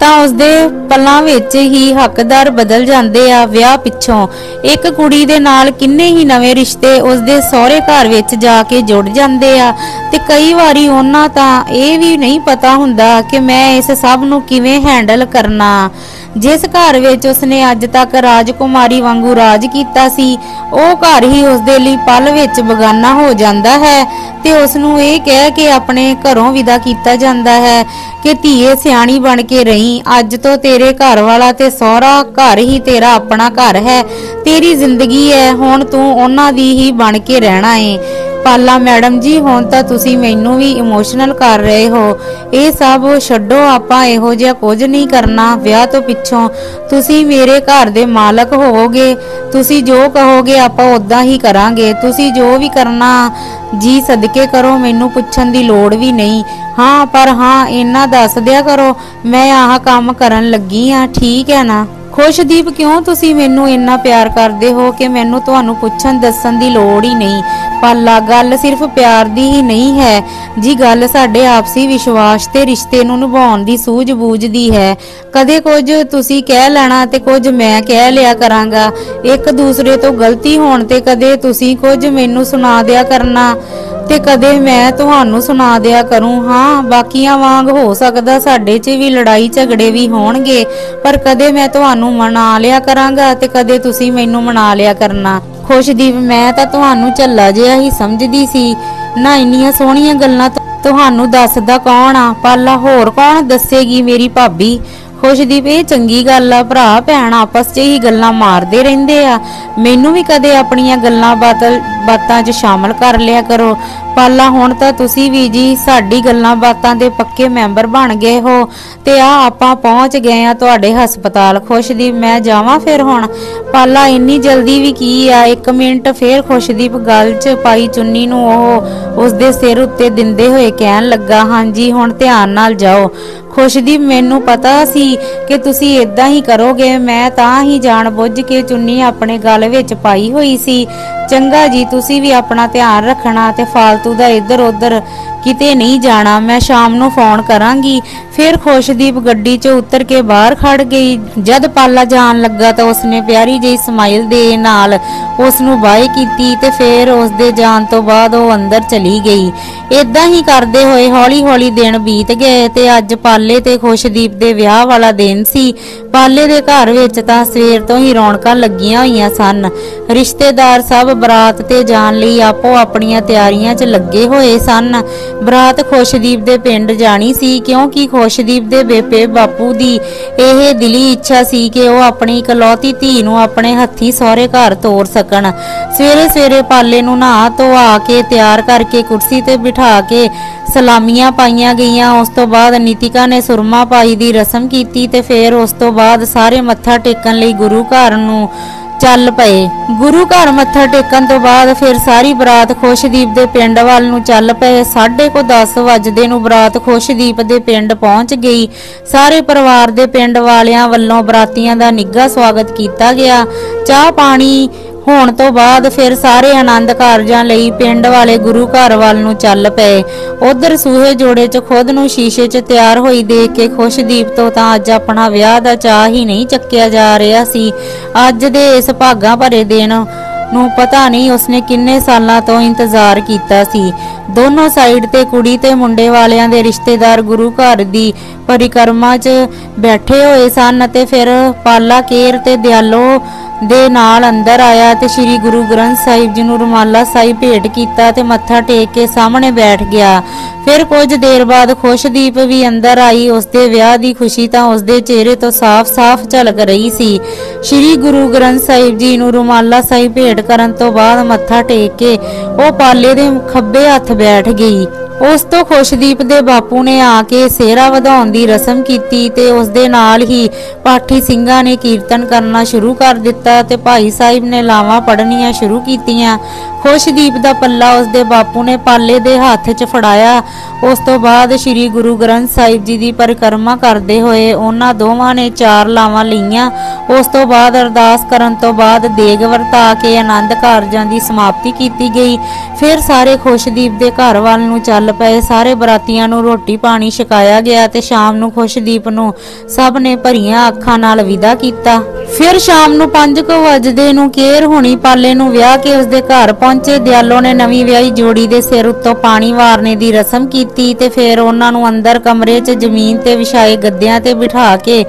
ਤਾਂ ਉਸਦੇ ਪਲਾਂ ਵਿੱਚ ਹੀ ਹੱਕਦਾਰ ਬਦਲ ਜਾਂਦੇ ਆ ਵਿਆਹ ਪਿੱਛੋਂ। ਇੱਕ ਕੁੜੀ ਦੇ ਨਾਲ ਕਿੰਨੇ ਹੀ ਨਵੇਂ ਰਿਸ਼ਤੇ ਉਸਦੇ ਸਹੁਰੇ ਘਰ ਵਿੱਚ ਜਾ ਕੇ ਜੁੜ ਜਾਂਦੇ ਆ ਤੇ ਕਈ ਵਾਰੀ ਉਹਨਾਂ ਤਾਂ ਇਹ ਵੀ ਨਹੀਂ ਪਤਾ ਹੁੰਦਾ ਕਿ ਮੈਂ ਇਸ ਸਭ ਨੂੰ ਕਿਵੇਂ ਹੈਂਡਲ ਕਰਨਾ। ਜਿਸ ਘਰ ਵਿੱਚ ਉਸਨੇ ਅੱਜ ਤੱਕ ਰਾਜਕੁਮਾਰੀ ਵਾਂਗੂ ਰਾਜ ਕੀਤਾ ਸੀ, ਉਹ ਘਰ ਹੀ ਉਸਦੇ ਲਈ ਪਲ ਵਿੱਚ ਬਗਾਨਾ ਹੋ ਜਾਂਦਾ ਹੈ ਤੇ ਉਸ ਨੂੰ ਇਹ ਕਹਿ ਕੇ ਆਪਣੇ ਘਰੋਂ ਵਿਦਾ ਕੀਤਾ ਜਾਂਦਾ ਹੈ ਕਿ ਧੀਏ ਸਿਆਣੀ ਬਣ ਕੇ ਰਹੀ ਨਹੀਂ, ਅੱਜ ਤੋਂ ਤੇਰੇ ਘਰ ਵਾਲਾ ਤੇ ਸਹੁਰਾ ਘਰ ਹੀ ਤੇਰਾ ਆਪਣਾ ਘਰ ਹੈ। ਤੇਰੀ ਜ਼ਿੰਦਗੀ ਹੈ, ਹੁਣ ਤੂੰ ਉਹਨਾਂ ਦੀ ਹੀ ਬਣ ਕੇ ਰਹਿਣਾ ਏ। ਪਾਲਾ ਮੈਡਮ ਜੀ, ਹੁਣ ਤਾਂ ਤੁਸੀਂ ਮੈਨੂੰ ਵੀ ਇਮੋਸ਼ਨਲ ਕਰ ਰਹੇ ਹੋ। ਇਹ ਸਭ ਛੱਡੋ, ਆਪਾਂ ਇਹੋ ਜਿਹਾ ਕੁਝ ਨਹੀਂ ਕਰਨਾ ਵਿਆਹ ਤੋਂ ਪਿੱਛੋਂ। ਤੁਸੀਂ ਮੇਰੇ ਘਰ ਦੇ ਮਾਲਕ ਹੋਵੋਗੇ। ਤੁਸੀਂ ਜੋ ਕਹੋਗੇ, ਆਪਾਂ ਉਦਾਂ ਹੀ ਕਰਾਂਗੇ। ਤੁਸੀਂ ਜੋ ਵੀ ਕਰਨਾ ਜੀ ਸਦਕੇ ਕਰੋ, ਮੈਨੂੰ ਪੁੱਛਣ ਦੀ ਲੋੜ ਵੀ ਨਹੀਂ। ਹਾਂ, ਪਰ ਹਾਂ ਇਹਨਾਂ ਦੱਸ ਦਿਆ ਕਰੋ, ਮੈਂ ਆਹ ਕੰਮ ਕਰਨ ਲੱਗੀ ਆ ਠੀਕ ਹੈ ਨਾ? ਖੁਸ਼ਦੀਪ, ਕਿਉਂ ਤੁਸੀਂ ਮੈਨੂੰ ਇੰਨਾ ਪਿਆਰ ਕਰਦੇ ਹੋ ਕਿ ਮੈਨੂੰ ਤੁਹਾਨੂੰ ਪੁੱਛਣ ਦੱਸਣ ਦੀ ਲੋੜ ਹੀ ਨਹੀਂ? ਪਾਲਾ, ਗੱਲ ਸਿਰਫ ਪਿਆਰ ਦੀ ਹੀ ਨਹੀਂ ਹੈ। ਜੀ ਗੱਲ ਸਾਡੇ ਆਪਸੀ ਵਿਸ਼ਵਾਸ ਤੇ ਰਿਸ਼ਤੇ ਨੂੰ ਨਿਭਾਉਣ ਦੀ ਸੂਝ-ਬੂਝ ਦੀ ਹੈ। ਕਦੇ ਕੁਝ ਤੁਸੀਂ ਕਹਿ ਲੈਣਾ ਤੇ ਕੁਝ ਮੈਂ ਕਹਿ ਲਿਆ ਕਰਾਂਗਾ। ਇੱਕ ਦੂਸਰੇ ਤੋਂ ਗਲਤੀ ਹੋਣ ਤੇ ਕਦੇ ਤੁਸੀਂ ਕੁਝ ਮੈਨੂੰ ਸੁਣਾ ਦਿਆ ਕਰਨਾ ਤੇ ਕਦੇ ਮੈਂ ਤੁਹਾਨੂੰ ਸੁਣਾ ਦਿਆ ਕਰੂੰ। ਹਾਂ, ਬਾਕੀਆਂ ਵਾਂਗ ਹੋ ਸਕਦਾ ਸਾਡੇ 'ਚ ਵੀ ਲੜਾਈ ਝਗੜੇ ਵੀ ਹੋਣਗੇ, ਪਰ ਕਦੇ ਮੈਂ ਤੁਹਾਨੂੰ ਮਨਾ ਲਿਆ ਕਰਾਂਗਾ ਤੇ ਕਦੇ ਤੁਸੀਂ ਮੈਨੂੰ ਮਨਾ ਲਿਆ ਕਰਨਾ। ਖੁਸ਼ਦੀਪ ਮੈਂ ਤਾਂ ਤੁਹਾਨੂੰ ਝੱਲਾ ਜਿਹਾ ਹੀ ਸਮਝਦੀ ਸੀ। ਨਾ ਇੰਨੀਆਂ ਸੋਹਣੀਆਂ ਗੱਲਾਂ ਤੁਹਾਨੂੰ ਦੱਸਦਾ ਕੌਣ ਆ? ਪਾਲਾ ਹੋਰ ਕੌਣ ਦੱਸੇਗੀ ਮੇਰੀ ਭਾਬੀ? ਖੁਸ਼ਦੀਪ ਇਹ ਚੰਗੀ ਗੱਲ ਆ ਭਰਾ, ਭੈਣ ਆਪਸ 'ਚ ਹੀ ਗੱਲਾਂ ਮਾਰਦੇ ਰਹਿੰਦੇ ਆ। ਮੈਨੂੰ ਵੀ ਕਦੇ ਆਪਣੀਆਂ ਗੱਲਾਂ ਬਾਤਲ, ਬਾਤਾਂ 'ਚ ਸ਼ਾਮਲ ਕਰ ਲਿਆ ਕਰੋ। ਪਾਲਾ ਹੁਣ ਤਾਂ ਤੁਸੀਂ ਵੀ ਜੀ ਸਾਡੀ ਗੱਲਾਂ ਬਾਤਾਂ ਦੇ ਪੱਕੇ ਮੈਂਬਰ ਬਣ ਗਏ ਹੋ ਤੇ ਆ ਆਪਾਂ ਪਹੁੰਚ ਗਏ ਆ ਤੁਹਾਡੇ ਹਸਪਤਾਲ। ਖੁਸ਼ਦੀਪ ਮੈਂ ਜਾਵਾਂ ਫਿਰ ਹੁਣ। ਪਾਲਾ ਇੰਨੀ ਜਲਦੀ ਵੀ ਕੀ ਆ, ਇੱਕ ਮਿੰਟ ਫੇਰ ਖੁਸ਼ਦੀਪ ਗੱਲ 'ਚ ਪਾਈ ਚੁੰਨੀ ਨੂੰ ਉਹ, ਉਸਦੇ ਸਿਰ ਉੱਤੇ ਦਿੰਦੇ ਹੋਏ ਕਹਿਣ ਲੱਗਾ, ਹਾਂਜੀ, ਹੁਣ ਧਿਆਨ ਨਾਲ ਜਾਓ। ਖੁਸ਼ਦੀਪ ਮੈਨੂੰ ਪਤਾ ਸੀ ਕਿ ਤੁਸੀਂ ਇਦਾਂ ਹੀ ਕਰੋਗੇ। ਮੈਂ ਤਾਂ ਹੀ ਜਾਣ ਬੁੱਝ ਕੇ ਚੁੰਨੀ ਆਪਣੇ ਗਲ ਵਿੱਚ ਪਾਈ ਹੋਈ ਸੀ। ਚੰਗਾ ਜੀ, ਤੁਸੀਂ ਵੀ ਆਪਣਾ ਧਿਆਨ ਰੱਖਣਾ ਤੇ ਫਾਲਤੂ ਦਾ ਇੱਧਰ ਉੱਧਰ ਕਿਤੇ ਨਹੀਂ ਜਾਣਾ, ਮੈਂ ਸ਼ਾਮ ਨੂੰ ਫੋਨ ਕਰਾਂਗੀ। ਫਿਰ ਖੁਸ਼ਦੀਪ ਗੱਡੀ 'ਚ ਉਤਰ ਕੇ ਬਾਹਰ ਖੜ ਗਈ। ਜਦ ਪਾਲਾ ਜਾਣ ਲੱਗਾ ਤਾਂ ਉਸਨੇ ਪਿਆਰੀ ਜਿਹੀ ਸਮਾਈਲ ਦੇ ਨਾਲ ਉਸ ਨੂੰ ਬਾਏ ਕੀਤੀ ਤੇ ਫਿਰ ਉਸ ਦੇ ਜਾਣ ਤੋਂ ਬਾਅਦ ਉਹ ਅੰਦਰ ਚਲੀ ਗਈ। ਇਦਾਂ ਹੀ ਕਰਦੇ ਹੋਏ ਹੌਲੀ-ਹੌਲੀ ਦਿਨ ਬੀਤ ਗਏ ਤੇ ਅੱਜ ਪਾਲੇ ਤੇ ਖੁਸ਼ਦੀਪ ਦੇ ਵਿਆਹ ਵਾਲਾ ਦਿਨ ਸੀ। ਪਾਲੇ ਦੇ ਘਰ ਵਿੱਚ ਤਾਂ ਸਵੇਰ ਤੋਂ ਹੀ ਰੌਣਕਾਂ ਲੱਗੀਆਂ ਹੋਈਆਂ ਸਨ। ਰਿਸ਼ਤੇਦਾਰ ਸਭ ਬਰਾਤ ਤੇ ਜਾਣ ਲਈ ਆਪੋ ਆਪਣੀਆਂ ਤਿਆਰੀਆਂ 'ਚ ਲੱਗੇ ਹੋਏ ਸਨ। ਬਰਾਤ ਖੁਸ਼ਦੀਪ ਦੇ ਪਿੰਡ ਜਾਣੀ ਸੀ ਕਿਉਂਕਿ ਖੁਸ਼ਦੀਪ ਦੇ ਬੇਪੇ ਬਾਪੂ ਦੀ ਇਹ ਦਿਲੀ ਇੱਛਾ ਸੀ ਕਿ ਉਹ ਆਪਣੀ ਇਕਲੌਤੀ ਧੀ ਨੂੰ ਆਪਣੇ ਹੱਥੀ ਸਹੁਰੇ ਘਰ ਤੋਰ ਸਕਣ। ਸਵੇਰੇ ਸਵੇਰੇ ਪਾਲੇ ਨੂੰ ਨਹਾ ਧੋਆ ਕੇ ਤਿਆਰ ਕਰਕੇ ਕੁਰਸੀ ਤੇ ਬਿਠਾ ਕੇ ਸਲਾਮੀਆਂ ਪਾਈਆਂ ਗਈਆਂ। ਉਸ ਤੋਂ ਬਾਅਦ ਨੀਤਿਕਾ ਨੇ ਸੁਰਮਾ ਪਾਈ ਦੀ ਰਸਮ ਕੀਤੀ ਤੇ ਫਿਰ ਉਸ ਤੋਂ ਬਾਅਦ ਸਾਰੇ ਮੱਥਾ ਟੇਕਣ ਲਈ ਗੁਰੂ ਘਰ ਨੂੰ ਚੱਲ ਪਏ। ਗੁਰੂ ਘਰ ਮੱਥਾ ਟੇਕਣ ਤੋਂ ਬਾਅਦ ਫਿਰ ਸਾਰੀ ਬਰਾਤ ਖੁਸ਼ਦੀਪ ਦੇ ਪਿੰਡ ਵੱਲ ਨੂੰ ਚੱਲ ਪਏ। ਸਾਢੇ ਕੋ 10 ਵਜੇ ਨੂੰ ਬਰਾਤ ਖੁਸ਼ਦੀਪ ਦੇ ਪਿੰਡ ਪਹੁੰਚ ਗਈ। ਸਾਰੇ ਪਰਿਵਾਰ ਦੇ ਪਿੰਡ ਵਾਲਿਆਂ ਵੱਲੋਂ ਬਰਾਤੀਆਂ ਦਾ ਨਿੱਘਾ ਸਵਾਗਤ ਕੀਤਾ ਗਿਆ। ਚਾਹ ਪਾਣੀ ਹੋਣ ਤੋਂ ਬਾਅਦ ਫਿਰ ਸਾਰੇ ਆਨੰਦ ਕਾਰਜਾਂ ਲਈ ਪਿੰਡ ਵਾਲੇ ਗੁਰੂ ਘਰ ਵੱਲ ਨੂੰ ਚੱਲ ਪਏ। ਉਧਰ ਸੂਹੇ ਜੋੜੇ 'ਚ ਖੁਦ ਨੂੰ ਸ਼ੀਸ਼ੇ 'ਚ ਤਿਆਰ ਹੋਈ ਦੇਖ ਕੇ ਖੁਸ਼ਦੀਪ ਤੋਂ ਤਾਂ ਅੱਜ ਆਪਣਾ ਵਿਆਹ ਦਾ ਚਾਹ ਹੀ ਨਹੀਂ ਚੱਕਿਆ ਜਾ ਰਿਹਾ ਸੀ। ਅੱਜ ਦੇ ਇਸ ਭਾਗਾਂ ਭਰੇ ਦਿਨ ਨੂੰ ਪਤਾ ਨਹੀਂ ਉਸਨੇ ਕਿੰਨੇ ਸਾਲਾਂ ਤੋਂ ਇੰਤਜ਼ਾਰ ਕੀਤਾ ਸੀ। ਦੋਨੋਂ ਸਾਈਡ ਤੇ ਕੁੜੀ ਤੇ ਮੁੰਡੇ ਵਾਲਿਆਂ ਦੇ ਰਿਸ਼ਤੇਦਾਰ ਗੁਰੂ ਘਰ ਦੀ ਪਰਿਕਰਮਾ 'ਚ ਬੈਠੇ ਹੋਏ ਸਨ ਅਤੇ ਫਿਰ ਪਾਲਾ ਕੇਰ ਤੇ ਦਿਆਲੋ ਦੇ ਨਾਲ ਅੰਦਰ ਆਇਆ ਤੇ ਸ੍ਰੀ ਗੁਰੂ ਗ੍ਰੰਥ ਸਾਹਿਬ ਜੀ ਨੂੰ ਰੁਮਾਲਾ ਸਾਹਿਬ ਭੇਟ ਕੀਤਾ ਤੇ ਮੱਥਾ ਟੇਕ ਕੇ ਸਾਹਮਣੇ ਬੈਠ ਗਿਆ। ਫਿਰ ਕੁਝ ਦੇਰ ਬਾਅਦ ਖੁਸ਼ਦੀਪ ਵੀ ਅੰਦਰ ਆਈ, ਉਸਦੇ ਵਿਆਹ ਦੀ ਖੁਸ਼ੀ ਤਾਂ ਉਸਦੇ ਚਿਹਰੇ ਤੋਂ ਸਾਫ਼-ਸਾਫ਼ ਝਲਕ ਰਹੀ ਸੀ। ਸ੍ਰੀ ਗੁਰੂ ਗ੍ਰੰਥ ਸਾਹਿਬ ਜੀ ਨੂੰ ਰੁਮਾਲਾ ਸਾਹਿਬ ਭੇਟ ਕਰਨ ਤੋਂ ਬਾਅਦ ਮੱਥਾ ਟੇਕ ਕੇ ਉਹ ਪਾਲੇ ਦੇ ਖੱਬੇ ਹੱਥ ਬੈਠ ਗਈ। ਉਸ ਤੋਂ ਖੁਸ਼ਦੀਪ ਦੇ ਬਾਪੂ ਨੇ ਆ ਕੇ ਸੇਰਾ ਵਧਾਉਣ ਦੀ ਰਸਮ ਕੀਤੀ ਤੇ ਉਸ ਦੇ ਨਾਲ ਹੀ ਪਾਠੀ ਸਿੰਘਾਂ ਨੇ ਕੀਰਤਨ ਕਰਨਾ ਸ਼ੁਰੂ ਕਰ ਦਿੱਤਾ ਤੇ ਭਾਈ ਸਾਹਿਬ ਨੇ ਲਾਵਾਂ ਪੜਨੀਆਂ ਸ਼ੁਰੂ ਕੀਤੀਆਂ। ਖੁਸ਼ਦੀਪ ਦਾ ਪੱਲਾ ਉਸਦੇ ਬਾਪੂ ਨੇ ਪਾਲੇ ਦੇ ਹੱਥ 'ਚ ਫੜਾਇਆ। ਉਸ ਤੋਂ ਬਾਅਦ ਸ੍ਰੀ ਗੁਰੂ ਗ੍ਰੰਥ ਸਾਹਿਬ ਜੀ ਦੀ ਪਰਿਕਰਮਾ ਕਰਦੇ ਹੋਏ ਉਹਨਾਂ ਦੋਵਾਂ ਨੇ ਚਾਰ ਲਾਵਾਂ ਲਈਆਂ। ਉਸ ਤੋਂ ਬਾਅਦ ਅਰਦਾਸ ਕਰਨ ਤੋਂ ਬਾਅਦ ਦੇਗ ਵਰਤਾ ਕੇ ਆਨੰਦ ਕਾਰਜਾਂ ਦੀ ਸਮਾਪਤੀ ਕੀਤੀ ਗਈ। ਫਿਰ ਸਾਰੇ ਖੁਸ਼ਦੀਪ ਦੇ ਘਰ ਵੱਲ ਨੂੰ ਚੱਲ ਪਏ। ਸਾਰੇ ਬਰਾਤੀਆਂ ਨੂੰ ਰੋਟੀ ਪਾਣੀ ਛਕਾਇਆ ਗਿਆ ਤੇ ਸ਼ਾਮ ਨੂੰ ਖੁਸ਼ਦੀਪ ਨੂੰ ਸਭ ਨੇ ਭਰੀਆਂ ਅੱਖਾਂ ਨਾਲ ਵਿਦਾ ਕੀਤਾ। ਫਿਰ ਸ਼ਾਮ ਨੂੰ 5:00 ਵਜੇ ਨੂੰ ਕੇਰ ਹੋਣੀ ਪਾਲੇ ਨੂੰ ਵਿਆਹ ਕੇ ਉਸਦੇ ਘਰ ਪਹੁੰਚ ਦਿਆਲੋ ਨੇ ਨਵੀਂ ਵਿਆਹੀ ਜੋੜੀ ਦੇ ਸਿਰ ਉੱਤੋਂ ਪਾਣੀ ਵਾਰਨੇ ਦੀ ਰਸਮ ਕੀਤੀ ਤੇ ਫਿਰ ਉਹਨਾਂ ਨੂੰ ਅੰਦਰ ਕਮਰੇ 'ਚ ਜ਼ਮੀਨ ਤੇ ਵਿਛਾਏ ਗੱਦਿਆਂ ਤੇ ਬਿਠਾ ਕੇ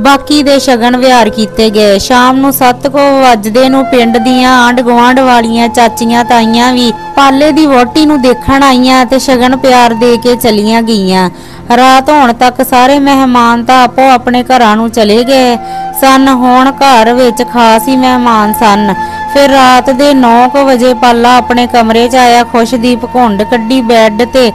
ਬਾਕੀ ਦੇ ਸ਼ਗਨ ਵਿਹਾਰ ਕੀਤੇ ਗਏ। ਸ਼ਾਮ ਨੂੰ 7 ਕੋ ਵੱਜਦੇ ਨੂੰ ਪਿੰਡ ਦੀਆਂ ਆਂਢ ਗੁਆਂਢ ਵਾਲੀਆਂ ਚਾਚੀਆਂ ਤਾਈਆਂ ਵੀ ਪਾਲੇ ਦੀ ਵੋਟੀ ਨੂੰ ਦੇਖਣ ਆਈਆਂ ਤੇ ਸ਼ਗਨ ਪਿਆਰ ਦੇ ਕੇ ਚਲੀਆਂ ਗਈਆਂ। ਰਾਤ ਹੋਣ ਤੱਕ ਸਾਰੇ ਮਹਿਮਾਨ ਤਾਂ ਆਪੋ ਆਪਣੇ ਘਰਾਂ ਨੂੰ ਚਲੇ ਗਏ ਸਨ। ਹੁਣ ਘਰ ਵਿੱਚ ਖਾਸ ਹੀ ਮਹਿਮਾਨ ਸਨ। ਫਿਰ ਰਾਤ ਦੇ 9:00 ਵਜੇ ਪਾਲਾ ਆਪਣੇ ਕਮਰੇ 'ਚ ਆਇਆ। ਖੁਸ਼ਦੀਪ ਘੁੰਡ ਕੱਢੀ ਬੈੱਡ ਤੇ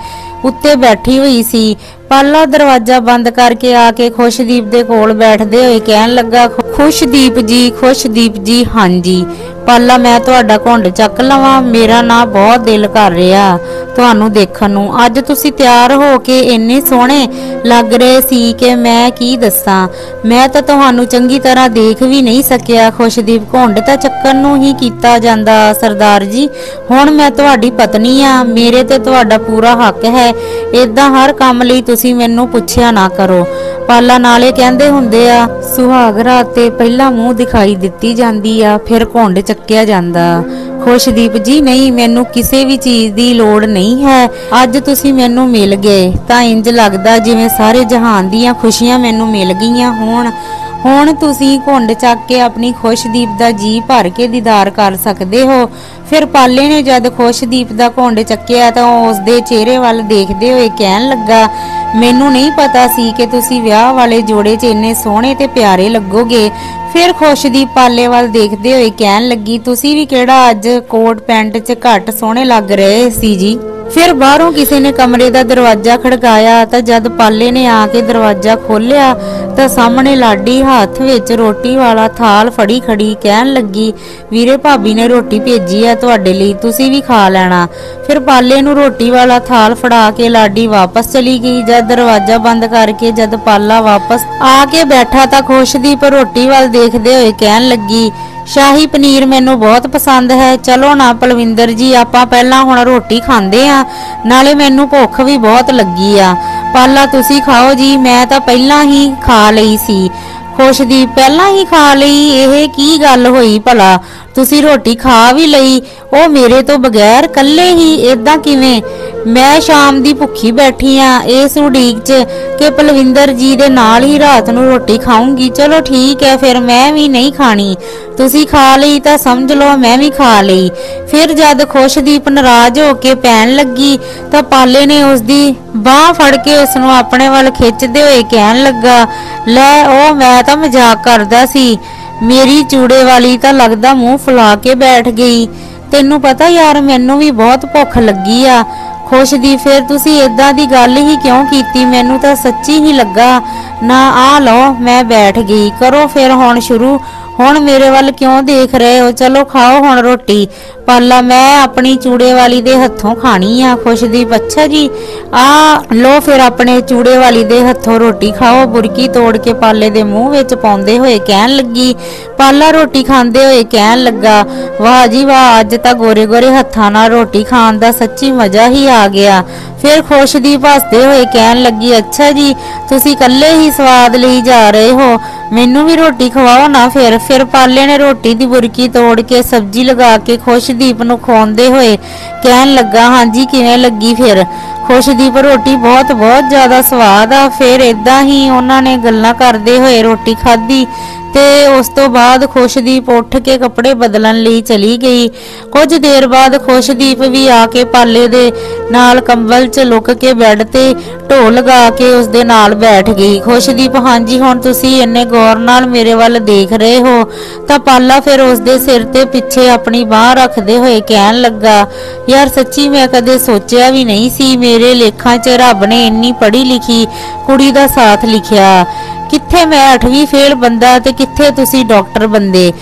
ਉੱਤੇ ਬੈਠੀ ਹੋਈ ਸੀ। ਪਾਲਾ ਦਰਵਾਜ਼ਾ ਬੰਦ ਕਰਕੇ ਆ ਕੇ ਖੁਸ਼ਦੀਪ ਦੇ ਕੋਲ ਬੈਠਦੇ ਹੋਏ ਕਹਿਣ ਲੱਗਾ, ਖੁਸ਼ਦੀਪ ਜੀ ਖੁਸ਼ਦੀਪ ਜੀ, ਹਾਂਜੀ। ਪਾਲਾ ਮੈਂ ਤੁਹਾਡਾ ਘੁੰਡ ਚੱਕ ਲਵਾਂ। ਮੇਰਾ ਨਾਂ ਬਹੁਤ ਦਿਲ ਕਰ ਰਿਹਾ ਤੁਹਾਨੂੰ ਦੇਖਣ ਨੂੰ। ਅੱਜ ਤੁਸੀਂ ਤਿਆਰ ਹੋ ਕੇ ਇੰਨੇ ਸੋਹਣੇ ਲੱਗ ਰਹੇ ਸੀ ਕਿ ਮੈਂ ਕੀ ਦੱਸਾਂ। ਮੈਂ ਤਾਂ ਤੁਹਾਨੂੰ ਚੰਗੀ ਤਰ੍ਹਾਂ ਦੇਖ ਵੀ ਨਹੀਂ ਸਕਿਆ। ਖੁਸ਼ਦੀਪ ਘੁੰਡ ਤਾਂ ਚੱਕਣ ਨੂੰ ਹੀ ਕੀਤਾ ਜਾਂਦਾ, ਸਰਦਾਰ ਜੀ। ਹੁਣ ਮੈਂ ਤੁਹਾਡੀ ਪਤਨੀ ਆ। ਮੇਰੇ ਤੇ ਤੁਹਾਡਾ ਪੂਰਾ ਹੱਕ ਹੈ। ਇਦਾਂ ਹਰ ਕੰਮ ਲਈ ਤੁਸੀਂ ਮੈਨੂੰ ਪੁੱਛਿਆ ਨਾ ਕਰੋ। ਪਾਲਾ ਨਾਲੇ ਕਹਿੰਦੇ ਹੁੰਦੇ ਆ, ਸੁਹਾਗ ਰਾਤ ਤੇ ਪਹਿਲਾ ਮੂੰਹ ਦਿਖਾਈ ਦਿੱਤੀ ਜਾਂਦੀ ਆ, ਫਿਰ ਘੁੰਡ ਚੱਕਿਆ ਜਾਂਦਾ। ਖੁਸ਼ਦੀਪ ਜੀ, ਨਹੀਂ, ਮੈਨੂੰ ਕਿਸੇ ਵੀ ਚੀਜ਼ ਦੀ ਲੋੜ ਨਹੀਂ ਹੈ। ਅੱਜ ਤੁਸੀਂ ਮੈਨੂੰ ਮਿਲ ਗਏ। ਤਾਂ ਇੰਜ ਲੱਗਦਾ ਜਿਵੇਂ ਸਾਰੇ ਜਹਾਨ ਦੀਆਂ ਖੁਸ਼ੀਆਂ ਮੈਨੂੰ ਮਿਲ ਗਈਆਂ ਹੋਣ। ਹੁਣ ਤੁਸੀਂ ਘੁੰਡ ਚੱਕ ਕੇ ਆਪਣੀ ਖੁਸ਼ਦੀਪ ਦਾ ਜੀ ਭਰ ਕੇ ਦੀਦਾਰ ਕਰ ਸਕਦੇ ਹੋ। ਫਿਰ ਪਾਲੇ ਨੇ ਜਦ ਖੁਸ਼ਦੀਪ ਦਾ ਘੁੰਡ ਚੱਕਿਆ ਤਾਂ ਉਸ ਦੇ ਚਿਹਰੇ ਵੱਲ ਦੇਖਦੇ ਹੋਏ ਕਹਿਣ ਲੱਗਾ, ਮੈਨੂੰ ਨਹੀਂ ਪਤਾ ਸੀ ਕਿ ਤੁਸੀਂ ਵਿਆਹ ਵਾਲੇ ਜੋੜੇ 'ਚ ਇੰਨੇ ਸੋਹਣੇ ਤੇ ਪਿਆਰੇ ਲੱਗੋਗੇ। ਫਿਰ ਖੁਸ਼ਦੀਪ ਪਾਲੇ ਵੱਲ ਦੇਖਦੇ ਹੋਏ ਕਹਿਣ ਲੱਗੀ, ਤੁਸੀਂ ਵੀ ਕਿਹੜਾ ਅੱਜ ਕੋਟ ਪੈਂਟ 'ਚ ਘੱਟ ਸੋਹਣੇ ਲੱਗ ਰਹੇ ਸੀ ਜੀ? ਫਿਰ ਬਾਹਰੋਂ ਕਿਸੇ ਨੇ ਕਮਰੇ ਦਾ ਦਰਵਾਜ਼ਾ ਖੜਕਾਇਆ ਤਾਂ ਜਦ ਪਾਲੇ ਨੇ ਆ ਕੇ ਦਰਵਾਜ਼ਾ ਖੋਲ੍ਹਿਆ ਤਾਂ ਸਾਹਮਣੇ ਲਾਡੀ ਹੱਥ ਵਿੱਚ ਰੋਟੀ ਵਾਲਾ ਥਾਲ ਫੜੀ ਖੜੀ ਕਹਿਣ ਲੱਗੀ, ਵੀਰੇ ਭਾਬੀ ਨੇ ਰੋਟੀ ਭੇਜੀ ਆ ਤੁਹਾਡੇ ਲਈ, ਤੁਸੀਂ ਵੀ ਖਾ ਲੈਣਾ। ਫਿਰ ਪਾਲੇ ਨੂੰ ਰੋਟੀ ਵਾਲਾ ਥਾਲ ਫੜਾ ਕੇ ਲਾਡੀ ਵਾਪਸ ਚਲੀ ਗਈ। ਜਦ ਦਰਵਾਜ਼ਾ ਬੰਦ ਕਰਕੇ ਜਦ ਪਾਲਾ ਵਾਪਸ ਆ ਕੇ ਬੈਠਾ ਤਾਂ ਖੁਸ਼ ਦੀ ਪਰ ਰੋਟੀ ਵੱਲ ਦੇਖਦੇ ਹੋਏ ਕਹਿਣ ਲੱਗੀ ਸ਼ਾਹੀ ਪਨੀਰ ਮੈਨੂੰ ਬਹੁਤ ਪਸੰਦ ਹੈ। ਚਲੋ ਨਾ ਪਲਵਿੰਦਰ ਜੀ, ਆਪਾਂ ਪਹਿਲਾਂ ਹੁਣ ਰੋਟੀ ਖਾਂਦੇ ਆ ਨਾਲੇ ਮੈਨੂੰ ਭੁੱਖ ਵੀ ਬਹੁਤ ਲੱਗੀ ਆ। ਪਾਲਾ ਤੁਸੀਂ ਖਾਓ ਜੀ, ਮੈਂ ਤਾਂ ਪਹਿਲਾਂ ਹੀ ਖਾ ਲਈ ਸੀ। ਖੁਸ਼ਦੀਪ, ਪਹਿਲਾਂ ਹੀ ਖਾ ਲਈ, ਇਹ ਕੀ ਗੱਲ ਹੋਈ ਭਲਾ? ਤੁਸੀਂ ਰੋਟੀ ਖਾ ਵੀ ਲਈ, ਉਹ ਮੇਰੇ ਤੋਂ ਬਗੈਰ ਕੱਲੇ ਹੀ ਇਦਾਂ ਕਿਵੇਂ? ਮੈਂ ਸ਼ਾਮ ਦੀ ਭੁੱਖੀ ਬੈਠੀ ਆ, ਇਸ ਉਡੀਕ 'ਚ ਕਿ ਪਲਵਿੰਦਰ ਜੀ ਦੇ ਨਾਲ ਹੀ ਰਾਤ ਨੂੰ ਰੋਟੀ ਖਾਊਂਗੀ। ਚਲੋ ਠੀਕ ਹੈ ਫਿਰ ਮੈਂ ਵੀ ਨਹੀਂ ਖਾਣੀ। ਤੁਸੀਂ ਖਾ ਲਈ ਤਾਂ ਸਮਝ ਲਓ ਮੈਂ ਵੀ ਖਾ ਲਈ। ਫਿਰ ਜਦ ਖੁਸ਼ਦੀਪ ਨਾਰਾਜ਼ ਹੋ ਕੇ ਪੈਣ ਲੱਗੀ, ਤਾਂ ਪਾਲੇ ਨੇ ਉਸ ਦੀ ਬਾਹ ਫੜ ਕੇ ਉਸ ਨੂੰ ਆਪਣੇ ਵੱਲ ਖਿੱਚਦੇ ਹੋਏ ਕਹਿਣ ਲੱਗਾ, ਲੈ, ਉਹ ਮੈਂ ਤਾਂ ਮਜ਼ਾਕ ਕਰਦਾ ਸੀ। ਮੇਰੀ ਚੂੜੇ ਵਾਲੀ ਤਾਂ ਲੱਗਦਾ ਮੂੰਹ ਫੁਲਾ ਕੇ ਬੈਠ ਗਈ। ਤੈਨੂੰ ਪਤਾ ਯਾਰ, ਮੈਨੂੰ ਵੀ ਬਹੁਤ ਭੁੱਖ ਲੱਗੀ ਆ। ਖੁਸ਼ ਦੀ ਫਿਰ ਤੁਸੀਂ ਇਦਾਂ ਦੀ ਗੱਲ ਹੀ ਕਿਉਂ ਕੀਤੀ? ਮੈਨੂੰ ਤਾਂ ਸੱਚੀ ਹੀ ਲੱਗਾ। ਨਾ, ਆ ਲਓ, ਮੈਂ ਬੈਠ ਗਈ। ਕਰੋ ਫੇਰ ਹੁਣ ਸ਼ੁਰੂ। ਹੁਣ ਮੇਰੇ ਵੱਲ ਕਿਉਂ ਦੇਖ ਰਹੇ ਹੋ? ਚਲੋ ਖਾਓ ਹੁਣ ਰੋਟੀ। ਪਾਲਾ, ਮੈਂ ਆਪਣੀ ਚੂੜੇ ਵਾਲੀ ਦੇ ਹੱਥੋਂ ਖਾਣੀ ਆ। ਖੁਸ਼ਦੀਪ, ਅੱਛਾ ਜੀ। ਆ ਲੋ ਫਿਰ ਆਪਣੇ ਚੂੜੇ ਵਾਲੀ ਦੇ ਹੱਥੋਂ ਰੋਟੀ ਖਾਓ। ਬੁਰਕੀ ਤੋੜ ਕੇ ਪਾਲੇ ਦੇ ਮੂੰਹ ਵਿੱਚ ਪਾਉਂਦੇ ਹੋਏ ਕਹਿਣ ਲੱਗੀ। ਪਾਲਾ, ਰੋਟੀ ਖਾਂਦੇ ਹੋਏ ਕਹਿਣ ਲੱਗਾ, ਵਾਹ ਜੀ ਵਾਹ, ਅੱਜ ਤਾਂ ਗੋਰੇ ਗੋਰੇ ਹੱਥਾਂ ਨਾਲ ਰੋਟੀ ਖਾਣ ਦਾ ਸੱਚੀ ਮਜ਼ਾ ਹੀ ਆ ਗਿਆ। ਫਿਰ ਖੁਸ਼ਦੀਪ ਹੱਸਦੇ ਹੋਏ ਕਹਿਣ ਲੱਗੀ, ਅੱਛਾ ਜੀ, ਤੁਸੀਂ ਇਕੱਲੇ ਹੀ ਸਵਾਦ ਲਈ ਜਾ ਰਹੇ ਹੋ। ਮੈਨੂੰ ਵੀ ਰੋਟੀ ਖਵਾਓ ਨਾ ਫਿਰ। ਫਿਰ ਪਾਲੇ ਨੇ ਰੋਟੀ ਦੀ ਬੁਰਕੀ ਤੋੜ ਕੇ ਸਬਜ਼ੀ ਲਗਾ ਕੇ ਖੁਸ਼ਦੀਪ ਨੂੰ ਖਵਾਉਂਦੇ ਹੋਏ ਕਹਿਣ ਲੱਗਾ, ਹਾਂਜੀ, ਕਿਵੇਂ ਲੱਗੀ ਫਿਰ? ਖੁਸ਼ਦੀਪ ਰੋਟੀ ਬਹੁਤ ਬਹੁਤ ਜ਼ਿਆਦਾ ਸਵਾਦ ਆ। ਫਿਰ ਇਦਾਂ ਹੀ ਉਹਨਾਂ ਨੇ ਗੱਲਾਂ ਕਰਦੇ ਹੋਏ ਰੋਟੀ ਖਾਧੀ ਤੇ ਉਸ ਤੋਂ ਬਾਅਦ ਖੁਸ਼ਦੀਪ ਉੱਠ ਕੇ ਕੱਪੜੇ ਬਦਲਣ ਲਈ ਚਲੀ ਗਈ। ਕੁਝ ਦੇਰ ਬਾਅਦ ਖੁਸ਼ਦੀਪ ਵੀ ਆ ਕੇ ਪਾਲੇ ਦੇ ਨਾਲ ਕੰਬਲ 'ਚ ਲੁਕ ਕੇ ਬੈੱਡ ਤੇ ਢੋ ਲਗਾ ਕੇ ਉਸ ਦੇ ਨਾਲ ਬੈਠ ਗਈ। ਖੁਸ਼ਦੀਪ, ਹਾਂਜੀ, ਹੁਣ ਤੁਸੀਂ ਇੰਨੇ ਗੌਰ ਨਾਲ ਮੇਰੇ ਵੱਲ ਦੇਖ ਰਹੇ ਹੋ, ਤਾਂ ਪਾਲਾ ਫਿਰ ਉਸ ਦੇ ਸਿਰ ਤੇ ਪਿੱਛੇ ਆਪਣੀ ਬਾਹ ਰੱਖਦੇ ਹੋਏ ਕਹਿਣ ਲੱਗਾ, ਯਾਰ, ਸੱਚੀ ਮੈਂ ਕਦੇ ਸੋਚਿਆ ਵੀ ਨਹੀਂ ਸੀ ਮੇਰੇ ਲੇਖਾਂ 'ਚ ਰੱਬ ਨੇ ਇੰਨੀ ਪੜ੍ਹੀ ਲਿਖੀ, ਕੁੜੀ ਦਾ ਸਾਥ ਲਿਖਿਆ। ਕਿੱਥੇ ਮੈਂ 8ਵੀਂ ਫੇਲ ਬੰਦਾ ਤੇ ਕਿੱਥੇ ਤੁਸੀਂ ਡਾਕਟਰ ਬੰਦੇ?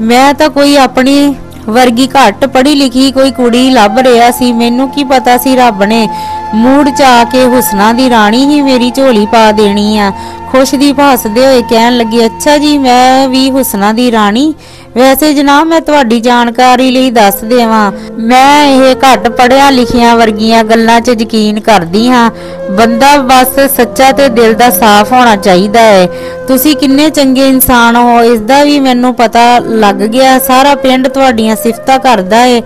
ਮੈਂ ਤਾਂ ਕੋਈ ਆਪਣੀ ਵਰਗੀ ਘੱਟ ਪੜ੍ਹੀ ਲਿਖੀ ਕੋਈ ਕੁੜੀ ਲੱਭ ਰਿਹਾ ਸੀ। ਮੈਨੂੰ ਕੀ ਪਤਾ ਸੀ ਰੱਬ ਨੇ ਮੂਡ ਚ ਆ ਕੇ ਹੁਸਨਾ ਦੀ ਰਾਣੀ ਹੀ ਮੇਰੀ ਝੋਲੀ ਪਾ ਦੇਣੀ ਆ। ਖੁਸ਼ ਦੀ ਭਾਸਦੇ ਹੋਏ ਕਹਿਣ ਲੱਗੀ, ਅੱਛਾ ਜੀ, ਮੈਂ ਵੀ ਹੁਸਨਾ ਦੀ ਰਾਣੀ ਵੈਸੇ ਜਨਾਬ, ਮੈਂ ਤੁਹਾਡੀ ਜਾਣਕਾਰੀ ਲਈ ਦੱਸ ਦੇਵਾਂ। ਮੈਂ ਇਹ ਘੱਟ ਪੜਿਆ ਲਿਖਿਆ ਵਰਗੀਆਂ ਗੱਲਾਂ 'ਚ ਯਕੀਨ ਕਰਦੀ ਹਾਂ। ਬੰਦਾ ਬਸ ਸੱਚਾ ਤੇ ਦਿਲ ਦਾ ਸਾਫ਼ ਹੋਣਾ ਚਾਹੀਦਾ ਹੈ। ਤੁਸੀਂ ਕਿੰਨੇ ਚੰਗੇ ਇਨਸਾਨ ਹੋ ਇਸ ਦਾ ਵੀ ਮੈਨੂੰ ਪਤਾ ਲੱਗ ਗਿਆ। ਸਾਰਾ ਪਿੰਡ ਤੁਹਾਡੀਆਂ ਸਿਫਤਾਂ ਕਰਦਾ ਏ।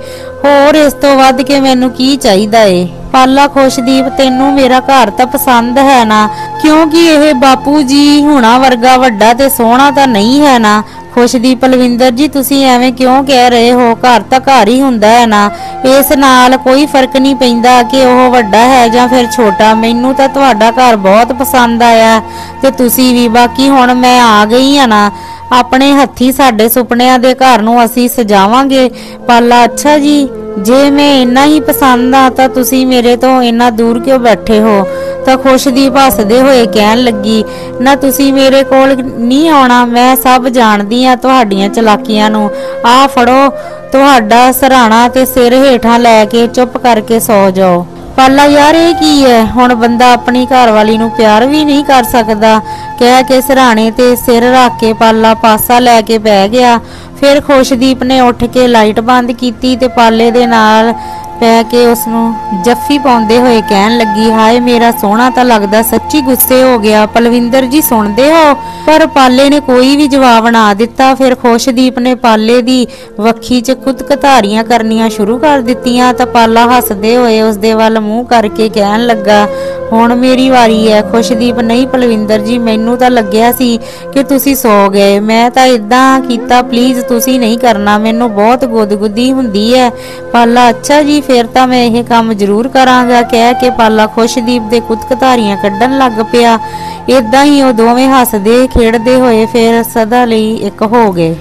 ਹੋਰ ਇਸ ਤੋਂ ਵੱਧ ਕੇ ਮੈਨੂੰ ਕੀ ਚਾਹੀਦਾ ਏ? ਪਾਲਾ ਖੁਸ਼ਦੀਪ, ਤੈਨੂੰ ਮੇਰਾ ਘਰ ਤਾਂ ਪਸੰਦ ਹੈ ਨਾ। ਕਿਉਂਕਿ ਇਹ ਬਾਪੂ ਜੀ ਹੁਣਾ ਵਰਗਾ ਵੱਡਾ ਤੇ ਸੋਹਣਾ ਤਾਂ ਨਹੀਂ ਹੈ ਨਾ। ਖੁਸ਼ਦੀਪ ਪਲਵਿੰਦਰ ਜੀ, ਤੁਸੀਂ ਐਵੇਂ ਕਿਉਂ ਕਹਿ ਰਹੇ ਹੋ? ਘਰ ਤਾਂ ਘਰ ਹੀ ਹੁੰਦਾ ਹੈ ਨਾ। ਇਸ ਨਾਲ ਕੋਈ ਫ਼ਰਕ ਨਹੀਂ ਪੈਂਦਾ ਕਿ ਉਹ ਵੱਡਾ ਹੈ ਜਾਂ ਫਿਰ ਛੋਟਾ। ਮੈਨੂੰ ਤਾਂ ਤੁਹਾਡਾ ਘਰ ਬਹੁਤ ਪਸੰਦ ਆਇਆ ਤੇ ਤੁਸੀਂ ਵੀ, ਬਾਕੀ ਹੁਣ ਮੈਂ ਆ ਗਈ ਆ ਨਾ। ਆਪਣੇ ਹੱਥੀ ਸਾਡੇ ਸੁਪਨਿਆਂ ਦੇ ਘਰ ਨੂੰ ਅਸੀਂ ਸਜਾਵਾਂਗੇ। ਪਾਲਾ ਅੱਛਾ ਜੀ ਜੇ ਮੈਂ ਇੰਨਾ ਹੀ ਪਸੰਦ ਆ ਤਾਂ ਤੁਸੀਂ ਮੇਰੇ ਤੋਂ ਇੰਨਾ ਦੂਰ ਕਿਉਂ ਬੈਠੇ ਹੋ? ਤਾਂ ਖੁਸ਼ਦੀਪ ਹੱਸਦੇ ਹੋਏ ਕਹਿਣ ਲੱਗੀ, ਨਾ ਤੁਸੀਂ ਮੇਰੇ ਕੋਲ ਨਹੀਂ ਆਉਣਾ, ਮੈਂ ਸਭ ਜਾਣਦੀ ਆ ਤੁਹਾਡੀਆਂ ਚਲਾਕੀਆਂ ਨੂੰ। ਆ ਫੜੋ ਤੁਹਾਡਾ ਸਰਾਣਾ ਤੇ ਸਿਰ ਹੇਠਾਂ ਲੈ ਕੇ ਚੁੱਪ ਕਰਕੇ ਸੌ ਜਾਓ। ਪਾਲਾ ਯਾਰ, ਇਹ ਕੀ ਹੈ ਹੁਣ ਬੰਦਾ ਆਪਣੀ ਘਰਵਾਲੀ ਨੂੰ ਪਿਆਰ ਵੀ ਨਹੀਂ ਕਰ ਸਕਦਾ। ਕਹਿ ਕੇ ਸਰਾਣੇ ਤੇ ਸਿਰ ਰੱਖ ਕੇ ਪਾਲਾ ਪਾਸਾ ਲੈ ਕੇ ਬਹਿ ਗਿਆ। ਫਿਰ ਖੁਸ਼ਦੀਪ ਨੇ ਉੱਠ ਕੇ ਲਾਈਟ ਬੰਦ ਕੀਤੀ ਤੇ ਪਾਲੇ ਦੇ ਨਾਲ ਪੈ ਕੇ ਉਸ ਨੂੰ ਜੱਫੀ ਪਾਉਂਦੇ ਹੋਏ ਕਹਿਣ ਲੱਗੀ, ਹਾਏ ਮੇਰਾ ਸੋਹਣਾ ਤਾਂ ਲੱਗਦਾ ਸੱਚੀ ਗੁੱਸੇ ਹੋ ਗਿਆ। ਪਲਵਿੰਦਰ ਜੀ ਸੁਣਦੇ ਹੋ? ਪਰ ਪਾਲੇ ਨੇ ਕੋਈ ਵੀ ਜਵਾਬ ਨਾ ਦਿੱਤਾ। ਫਿਰ ਖੁਸ਼ਦੀਪ ਨੇ ਪਾਲੇ ਦੀ ਵੱਖੀ 'ਚ ਖੁਦ ਕਧਾਰੀਆਂ ਕਰਨੀਆਂ ਸ਼ੁਰੂ ਕਰ ਦਿੱਤੀਆਂ ਤਾਂ ਪਾਲਾ ਹੱਸਦੇ ਹੋਏ ਉਸ ਦੇ ਵੱਲ ਮੂੰਹ ਕਰਕੇ ਕਹਿਣ ਲੱਗਾ, ਹੁਣ ਮੇਰੀ ਵਾਰੀ ਹੈ। ਖੁਸ਼ਦੀਪ, ਨਹੀਂ ਪਲਵਿੰਦਰ ਜੀ, ਮੈਨੂੰ ਤਾਂ ਲੱਗਿਆ ਸੀ ਕਿ ਤੁਸੀਂ ਸੋ ਗਏ। ਮੈਂ ਤਾਂ ਇਦਾਂ ਕੀਤਾ ਪਲੀਜ਼ ਤੁਸੀਂ ਨਹੀਂ ਕਰਨਾ। ਮੈਨੂੰ ਬਹੁਤ ਗੁਦਗੁਦੀ ਹੁੰਦੀ ਹੈ। ਪਾਲਾ, ਅੱਛਾ ਜੀ ਫਿਰ ਤਾਂ ਮੈਂ ਇਹ ਕੰਮ ਜ਼ਰੂਰ ਕਰਾਂਗਾ ਕਹਿ ਕੇ ਪਾਲਾ ਖੁਸ਼ਦੀਪ ਦੇ ਕੁੱਤਕਧਾਰੀਆਂ ਕੱਢਣ ਲੱਗ ਪਿਆ। ਇਦਾਂ ਹੀ ਉਹ ਦੋਵੇਂ ਹੱਸਦੇ, ਖੇਡਦੇ ਹੋਏ ਫਿਰ ਸਦਾ ਲਈ ਇੱਕ ਹੋ ਗਏ।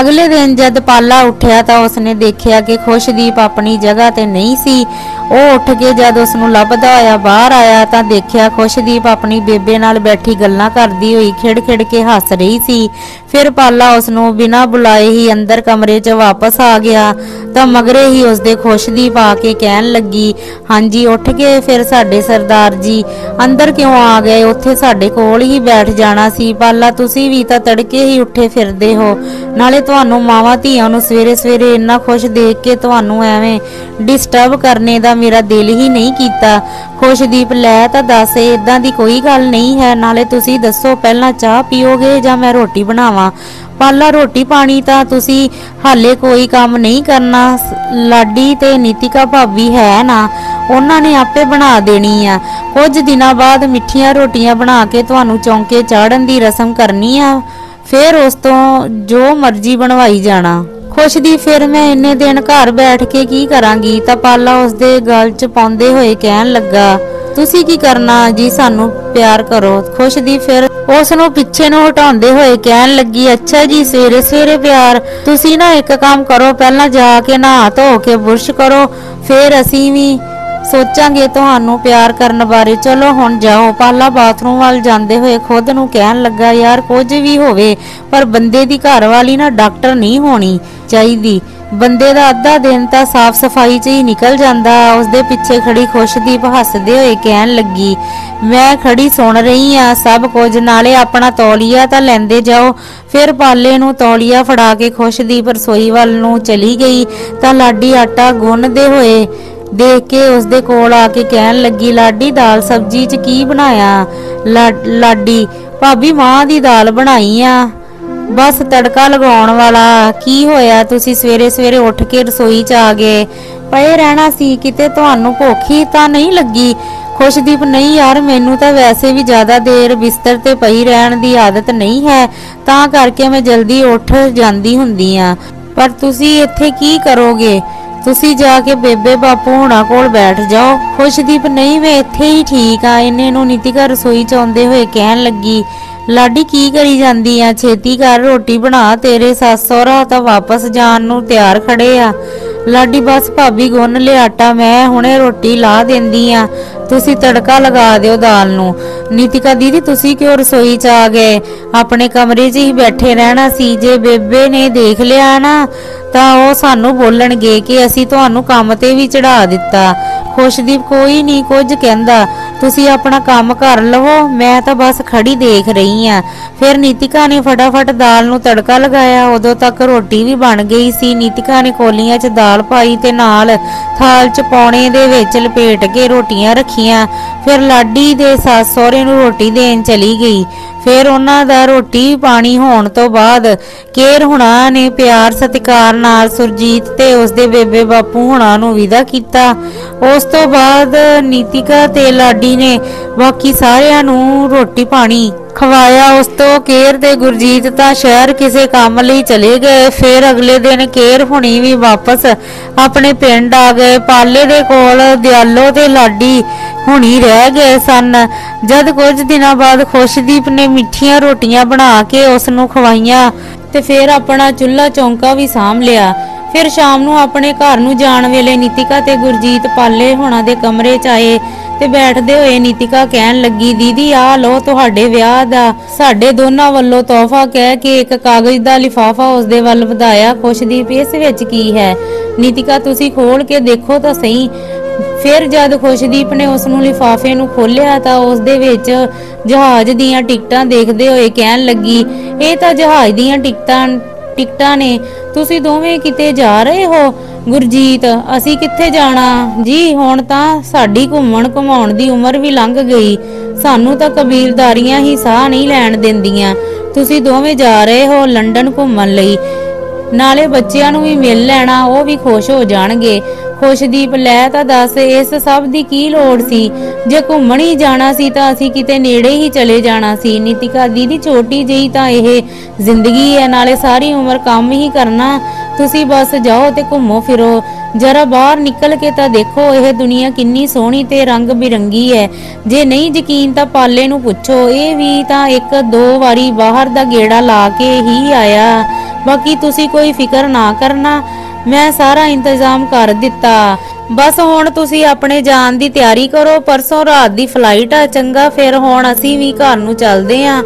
ਅਗਲੇ ਦਿਨ ਜਦ ਪਾਲਾ ਉੱਠਿਆ ਤਾਂ ਉਸਨੇ ਦੇਖਿਆ ਕਿ ਖੁਸ਼ਦੀਪ ਆਪਣੀ ਜਗ੍ਹਾ ਤੇ ਨਹੀਂ ਸੀ। ਉਹ ਉੱਠ ਕੇ ਜਦ ਉਸ ਨੂੰ ਲੱਭਦਾ ਹੋਇਆ ਬਾਹਰ ਆਇਆ ਤਾਂ ਦੇਖਿਆ ਖੁਸ਼ਦੀਪ ਆਪਣੀ ਬੇਬੇ ਨਾਲ ਬੈਠੀ ਗੱਲਾਂ ਕਰਦੀ ਹੋਈ ਖਿੜ-ਖਿੜ ਕੇ ਹੱਸ ਰਹੀ ਸੀ। ਫਿਰ ਪਾਲਾ ਉਸ ਨੂੰ ਬਿਨਾਂ ਬੁਲਾਏ ਹੀ ਅੰਦਰ ਕਮਰੇ 'ਚ ਵਾਪਸ ਆ ਗਿਆ। ਤਾਂ ਮਗਰੇ ਹੀ ਉਸ ਦੇ ਖੁਸ਼ਦੀਪ ਆ ਕੇ ਕਹਿਣ ਲੱਗੀ, ਹਾਂਜੀ, ਉੱਠ ਕੇ ਫਿਰ ਸਾਡੇ ਸਰਦਾਰ ਜੀ। ਅੰਦਰ ਕਿਉਂ ਆ ਗਏ? ਉੱਥੇ ਸਾਡੇ ਕੋਲ ਹੀ ਬੈਠ ਜਾਣਾ ਸੀ। ਪਾਲਾ, ਤੁਸੀਂ ਵੀ ਤਾਂ ਤੜਕੇ ਹੀ ਉੱਠੇ ਫਿਰਦੇ ਹੋ। ਨਾਲੇ ਤੁਹਾਨੂੰ ਮਾਵਾਂ ਧੀਆਂ ਨੂੰ ਸਵੇਰੇ ਸਵੇਰੇ ਇੰਨਾ ਖੁਸ਼ ਦੇਖ ਕੇ ਤੁਹਾਨੂੰ ਐਵੇਂ ਡਿਸਟਰਬ ਕਰਨੇ ਦਾ ਮੇਰਾ ਦਿਲ ਹੀ ਨਹੀਂ ਕੀਤਾ। ਖੁਸ਼ਦੀਪ, ਲੈ ਤਾਂ ਦੱਸ ਇਦਾਂ ਦੀ ਕੋਈ ਗੱਲ ਨਹੀਂ ਹੈ। ਨਾਲੇ ਤੁਸੀਂ ਦੱਸੋ, ਪਹਿਲਾਂ ਚਾਹ ਪੀਓਗੇ ਜਾਂ ਮੈਂ ਰੋਟੀ ਬਣਾਵਾਂ? ਪਾਲਾ ਰੋਟੀ ਪਾਣੀ ਤਾਂ ਤੁਸੀਂ ਹਾਲੇ ਕੋਈ ਕੰਮ ਨਹੀਂ ਕਰਨਾ। ਲਾਡੀ ਤੇ ਨੀਤਿਕਾ ਭਾਬੀ ਹੈ ਨਾ, ਉਹਨਾਂ ਨੇ ਆਪੇ ਬਣਾ ਦੇਣੀ ਆ। ਕੁਝ ਦਿਨਾਂ ਬਾਅਦ ਮਿੱਠੀਆਂ ਰੋਟੀਆਂ ਬਣਾ ਕੇ ਤੁਹਾਨੂੰ ਚੌਂਕੇ ਚਾੜਨ ਦੀ ਰਸਮ ਕਰਨੀ ਆ। ਫੇਰ ਉਸ ਤੋਂ ਜੋ ਮਰਜ਼ੀ ਬਣਵਾਈ ਜਾਣਾ। ਖੁਸ਼ਦੀ ਫਿਰ ਮੈਂ ਇੰਨੇ ਦਿਨ ਘਰ ਬੈਠ ਕੇ ਕੀ ਕਰਾਂਗੀ? ਤਾਂ ਪਾਲਾ ਉਸ ਗਲ 'ਚ ਪਾਉਂਦੇ ਹੋਏ ਕਹਿਣ ਲੱਗਾ, ਤੁਸੀਂ ਕੀ ਕਰਨਾ? ਜੀ ਸਾਨੂੰ ਪਿਆਰ ਕਰੋ। ਖੁਸ਼ ਦੀ ਫਿਰ ਉਸ ਨੂੰ ਪਿੱਛੇ ਨੂੰ ਹਟਾਉਂਦੇ ਹੋਏ ਕਹਿਣ ਲੱਗੀ, ਅੱਛਾ ਜੀ, ਸਵੇਰੇ ਸਵੇਰੇ ਪਿਆਰ। ਤੁਸੀਂ ਨਾ ਇੱਕ ਕੰਮ ਕਰੋ, ਪਹਿਲਾਂ ਜਾ ਕੇ ਨਹਾ ਧੋ ਕੇ ਬੁਰਸ਼ ਕਰੋ। ਫਿਰ ਅਸੀਂ ਵੀ ਸੋਚਾਂਗੇ ਤੁਹਾਨੂੰ ਪਿਆਰ ਕਰਨ ਬਾਰੇ। ਚਲੋ ਹੁਣ ਜਾਓ। ਪਾਲਾ ਬਾਥਰੂਮ ਵੱਲ ਜਾਂਦੇ ਹੋਏ ਖੁਦ ਨੂੰ ਕਹਿਣ ਲੱਗਾ, ਯਾਰ, ਕੁਝ ਵੀ ਹੋਵੇ, ਪਰ ਬੰਦੇ ਦੀ ਘਰ ਵਾਲੀ ਨਾ ਡਾਕਟਰ ਨਹੀਂ ਹੋਣੀ ਚਾਹੀਦੀ। ਬੰਦੇ ਦਾ ਅੱਧਾ ਦਿਨ ਤਾਂ ਸਾਫ਼ ਸਫ਼ਾਈ 'ਚ ਹੀ ਨਿਕਲ ਜਾਂਦਾ। ਉਸ ਦੇ ਪਿੱਛੇ ਖੜੀ ਖੁਸ਼ਦੀਪ ਹੱਸਦੇ ਹੋਏ ਕਹਿਣ ਲੱਗੀ, ਮੈਂ ਖੜੀ ਸੁਣ ਰਹੀ ਆ ਸਭ ਕੁਝ, ਨਾਲੇ ਆਪਣਾ ਤੌਲੀਆ ਤਾਂ ਲੈਂਦੇ ਜਾਓ। ਫਿਰ ਪਾਲੇ ਨੂੰ ਤੌਲੀਆ ਫੜਾ ਕੇ ਖੁਸ਼ਦੀਪ ਰਸੋਈ ਵੱਲ ਨੂੰ ਚਲੀ ਗਈ। ਤਾਂ ਲਾਡੀ ਆਟਾ ਗੁੰਨਦੇ ਹੋਏ ਦੇਖ ਕੇ ਉਸ ਦੇ ਕੋਲ ਆ ਕੇ ਕਹਿਣ ਲੱਗੀ, ਲਾਡੀ, ਦਾਲ ਸਬਜੀ 'ਚ ਕੀ ਬਣਾਇਆ? ਲਾ- ਲਾਡੀ, ਭਾਬੀ ਮਾਂ ਦੀ ਦਾਲ ਬਣਾਈ ਆ। ਬਸ ਤੜਕਾ ਲਗਾਉਣ ਵਾਲਾ। ਕੀ ਹੋਇਆ? ਤੁਸੀਂ ਸਵੇਰੇ ਸਵੇਰੇ ਉੱਠ ਕੇ ਰਸੋਈ 'ਚ ਆ ਗਏ। ਪਏ ਰਹਿਣਾ ਸੀ। ਕਿਤੇ ਤੁਹਾਨੂੰ ਭੁੱਖ ਹੀ ਤਾਂ ਨਹੀਂ ਲੱਗੀ? ਖੁਸ਼ਦੀਪ, ਨਹੀਂ ਯਾਰ, ਮੈਨੂੰ ਤਾਂ ਵੈਸੇ ਵੀ ਜ਼ਿਆਦਾ ਦੇਰ ਬਿਸਤਰ ਤੇ ਪਈ ਰਹਿਣ ਦੀ ਆਦਤ ਨਹੀਂ ਹੈ। ਤਾਂ ਕਰਕੇ ਮੈਂ ਜਲਦੀ ਉੱਠ ਜਾਂਦੀ ਹੁੰਦੀ ਆ। ਪਰ ਤੁਸੀਂ ਇੱਥੇ ਕੀ ਕਰੋਗੇ? ਤੁਸੀਂ ਜਾ ਕੇ ਬੇਬੇ ਬਾਪੂ ਹੁਣਾਂ ਕੋਲ ਬੈਠ ਜਾਓ। ਖੁਸ਼ਦੀਪ, ਨਹੀਂ ਮੈਂ ਇੱਥੇ ਹੀ ਠੀਕ ਆ। ਇਹਨੇ ਨੂੰ ਨੀਤਿਕਾ ਰਸੋਈ ਚ ਆਉਂਦੇ ਹੋਏ ਕਹਿਣ ਲੱਗੀ, ਲਾਡੀ ਕੀ ਕਰੀ ਜਾਂਦੀ ਆ? ਛੇਤੀ ਕਰ ਰੋਟੀ ਬਣਾ, ਤੇਰੇ ਸੱਸ ਸਹੁਰਾ ਤਾਂ ਵਾਪਸ ਜਾਣ ਨੂੰ ਤਿਆਰ ਖੜੇ ਆ। ਲਾਡੀ, ਬਸ ਭਾਬੀ ਗੁੰਨ ਲਿਆ ਆਟਾ, ਮੈਂ ਹੁਣੇ ਰੋਟੀ ਲਾ ਦਿੰਦੀ ਆ। ਤੁਸੀਂ ਤੜਕਾ ਲਗਾ ਦਿਓ ਦਾਲ ਨੂੰ। ਨੀਤਿਕਾ ਦੀਦੀ, ਤੁਸੀਂ ਕਿਉਂ ਰਸੋਈ 'ਚ ਆ ਗਏ? ਆਪਣੇ ਕਮਰੇ 'ਚ ਹੀ ਬੈਠੇ ਰਹਿਣਾ ਸੀ। ਜੇ ਬੇਬੇ ਨੇ ਦੇਖ ਲਿਆ ਨਾ, ਤਾਂ ਉਹ ਸਾਨੂੰ ਬੋਲਣਗੇ ਕਿ ਅਸੀਂ ਤੁਹਾਨੂੰ ਕੰਮ ਤੇ ਵੀ ਚੜਾ ਦਿੱਤਾ। ਖੁਸ਼ਦੀਪ, ਕੋਈ ਨਹੀਂ, ਕੁਝ ਕਹਿੰਦਾ। ਤੁਸੀਂ ਆਪਣਾ ਕੰਮ ਕਰ ਲਵੋ, ਮੈਂ ਤਾਂ ਬਸ ਖੜੀ ਦੇਖ ਰਹੀ ਆ। ਫਿਰ ਨੀਤਿਕਾ ਨੇ ਫਟਾਫਟ ਦਾਲ ਨੂੰ ਤੜਕਾ ਲਗਾਇਆ। ਉਦੋਂ ਤੱਕ ਰੋਟੀ ਵੀ ਬਣ ਗਈ ਸੀ। ਨੀਤਿਕਾ ਨੇ ਕੋਲੀਆਂ 'ਚ ਦਾਲ ਪਾਈ ਤੇ ਨਾਲ ਥਾਲ 'ਚ ਪੌਣੇ ਦੇ ਵਿੱਚ ਲਪੇਟ ਕੇ ਰੋਟੀਆਂ ਰੱਖੀਆਂ। ਫਿਰ ਲਾਡੀ ਦੇ ਸੱਸ ਸਹੁਰੇ ਨੂੰ ਰੋਟੀ ਦੇਣ ਚਲੀ ਗਈ। ਫਿਰ ਉਹਨਾਂ ਦਾ ਰੋਟੀ ਪਾਣੀ ਹੋਣ ਤੋਂ ਬਾਅਦ ਕੇਰ ਹੁਣਾ ਨੇ ਪਿਆਰ ਸਤਿਕਾਰ ਨਾਲ ਸੁਰਜੀਤ ਤੇ ਉਸਦੇ ਬੇਬੇ ਬਾਪੂ ਹੁਣਾ ਨੂੰ ਵਿਦਾ ਕੀਤਾ। ਉਸ ਤੋਂ ਬਾਅਦ ਨੀਤਿਕਾ ਤੇ ਲਾਡੀ ਨੇ ਬਾਕੀ ਸਾਰਿਆਂ ਨੂੰ ਰੋਟੀ ਪਾਣੀ ਖਵਾਇਆ। ਉਸ ਤੋਂ ਕੇਰ ਤੇ ਗੁਰਜੀਤ ਤਾਂ ਸ਼ਹਿਰ ਕਿਸੇ ਕੰਮ ਲਈ ਚਲੇ ਗਏ। ਫਿਰ ਅਗਲੇ ਦਿਨ ਕੇਰ ਹੁਣੀ ਵੀ ਵਾਪਸ ਆਪਣੇ ਪਿੰਡ ਆ ਗਏ। ਪਾਲੇ ਦੇ ਕੋਲ ਦਿਆਲੋ ਤੇ ਲਾਡੀ ਹੁਣੀ ਰਹਿ ਗਏ ਸਨ। ਜਦ ਕੁਝ ਦਿਨਾਂ ਬਾਅਦ ਖੁਸ਼ਦੀਪ ਨੇ ਮਿੱਠੀਆਂ ਰੋਟੀਆਂ ਬਣਾ ਕੇ ਉਸ ਨੂੰ ਖਵਾਈਆਂ ਤੇ ਫਿਰ ਆਪਣਾ ਚੁੱਲ੍ਹਾ ਚੌਂਕਾ ਵੀ ਸਾਂਭ ਲਿਆ। ਫਿਰ ਸ਼ਾਮ ਨੂੰ ਆਪਣੇ ਘਰ ਨੂੰ ਜਾਣ ਵੇਲੇ ਨੀਤਿਕਾ ਤੇ ਗੁਰਜੀਤ ਪਾਲੇ ਹੋਣਾ ਦੇ ਕਮਰੇ 'ਚ ਆਏ ਤੇ ਬੈਠਦੇ ਹੋਏ ਨੀਤਿਕਾ ਕਹਿਣ ਲੱਗੀ, ਦੀਦੀ ਆ ਲੋ ਤੁਹਾਡੇ ਵਿਆਹ ਦਾ। ਸਾਡੇ ਦੋਨਾਂ ਵੱਲੋਂ ਤੋਹਫਾ ਕਹਿ ਕੇ ਇੱਕ ਕਾਗਜ਼ ਦਾ ਲਿਫਾਫਾ ਉਸ ਦੇ ਵੱਲ ਵਧਾਇਆ। ਖੁਸ਼ਦੀਪ, ਇਸ ਵਿੱਚ ਕੀ ਹੈ? ਨੀਤਿਕਾ, ਤੁਸੀਂ ਖੋਲ ਕੇ ਦੇਖੋ ਤਾਂ ਸਹੀ। ਫਿਰ ਜਦ ਖੁਸ਼ਦੀਪ ਨੇ ਉਸ ਨੂੰ ਲਿਫਾਫੇ ਨੂੰ ਖੋਲ੍ਹਿਆ ਤਾਂ ਉਸ ਦੇ ਵਿੱਚ ਜਹਾਜ਼ ਦੀਆਂ ਟਿਕਟਾਂ ਦੇਖਦੇ ਹੋਏ ਕਹਿਣ ਲੱਗੀ, ਇਹ ਤਾਂ ਜਹਾਜ਼ ਦੀਆਂ ਟਿਕਟਾਂ ਟਿਕਟਾਂ ਨੇ। ਤੁਸੀਂ ਦੋਵੇਂ ਕਿਤੇ ਜਾ ਰਹੇ ਹੋ? ਗੁਰਜੀਤ, ਅਸੀਂ ਕਿੱਥੇ ਜਾਣਾ? ਜੀ, ਹੁਣ ਤਾਂ ਸਾਡੀ ਘੁੰਮਣ ਘੁਮਾਉਣ ਦੀ ਉਮਰ ਵੀ ਲੰਘ ਗਈ। ਸਾਨੂੰ ਤਾਂ ਕਬੀਲਦਾਰੀਆਂ ਹੀ ਸਾਹ ਨਹੀਂ ਲੈਣ ਦਿੰਦੀਆਂ। ਤੁਸੀਂ ਦੋਵੇਂ ਜਾ ਰਹੇ ਹੋ ਲੰਡਨ ਘੁੰਮਣ ਲਈ। ਨਾਲੇ ਬੱਚਿਆਂ ਨੂੰ ਵੀ ਮਿਲ ਲੈਣਾ, ਉਹ ਵੀ ਖੁਸ਼ ਹੋ ਜਾਣਗੇ। ਖੁਸ਼ਦੀਪ, ਲੈ ਤਾਂ ਦੱਸ, ਇਸ ਸਭ ਦੀ ਕੀ ਲੋੜ ਸੀ? ਜੇ ਘੁੰਮਣ ਹੀ ਜਾਣਾ ਸੀ ਤਾਂ ਅਸੀਂ ਕਿਤੇ ਨੇੜੇ ਹੀ ਚਲੇ ਜਾਣਾ ਸੀ। ਨੀਤਿਕਾ, ਦੀਦੀ ਛੋਟੀ ਜਿਹੀ ਤਾਂ ਇਹ ਜ਼ਿੰਦਗੀ ਹੈ, ਨਾਲੇ ਸਾਰੀ ਉਮਰ ਕੰਮ ਹੀ ਕਰਨਾ। ਤੁਸੀਂ ਬਸ ਜਾਓ ਤੇ ਘੁੰਮੋ ਫਿਰੋ। ਜਰਾ ਬਾਹਰ ਨਿਕਲ ਕੇ ਤਾਂ ਦੇਖੋ, ਇਹ ਦੁਨੀਆ ਕਿੰਨੀ ਸੋਹਣੀ ਤੇ ਰੰਗ ਬਿਰੰਗੀ ਹੈ। ਜੇ ਨਹੀਂ ਯਕੀਨ ਤਾਂ ਪਾਲੇ ਨੂੰ ਪੁੱਛੋ। ਇਹ ਵੀ ਤਾਂ ਇੱਕ ਦੋ ਵਾਰੀ ਬਾਹਰ ਦਾ ਗੇੜਾ ਲਾ ਕੇ ਹੀ ਆਇਆ। ਬਾਕੀ ਤੁਸੀਂ ਕੋਈ ਫਿਕਰ ਨਾ ਕਰਨਾ। ਮੈਂ ਸਾਰਾ ਇੰਤਜ਼ਾਮ ਕਰ ਦਿੱਤਾ। ਬਸ ਹੁਣ ਤੁਸੀਂ ਆਪਣੇ ਜਾਣ ਦੀ ਤਿਆਰੀ ਕਰੋ। ਪਰਸੋਂ ਰਾਤ ਦੀ ਫਲਾਈਟ ਆ, ਚੰਗਾ, ਫਿਰ ਹੁਣ ਅਸੀਂ ਵੀ ਘਰ ਨੂੰ ਚੱਲਦੇ ਆਂ।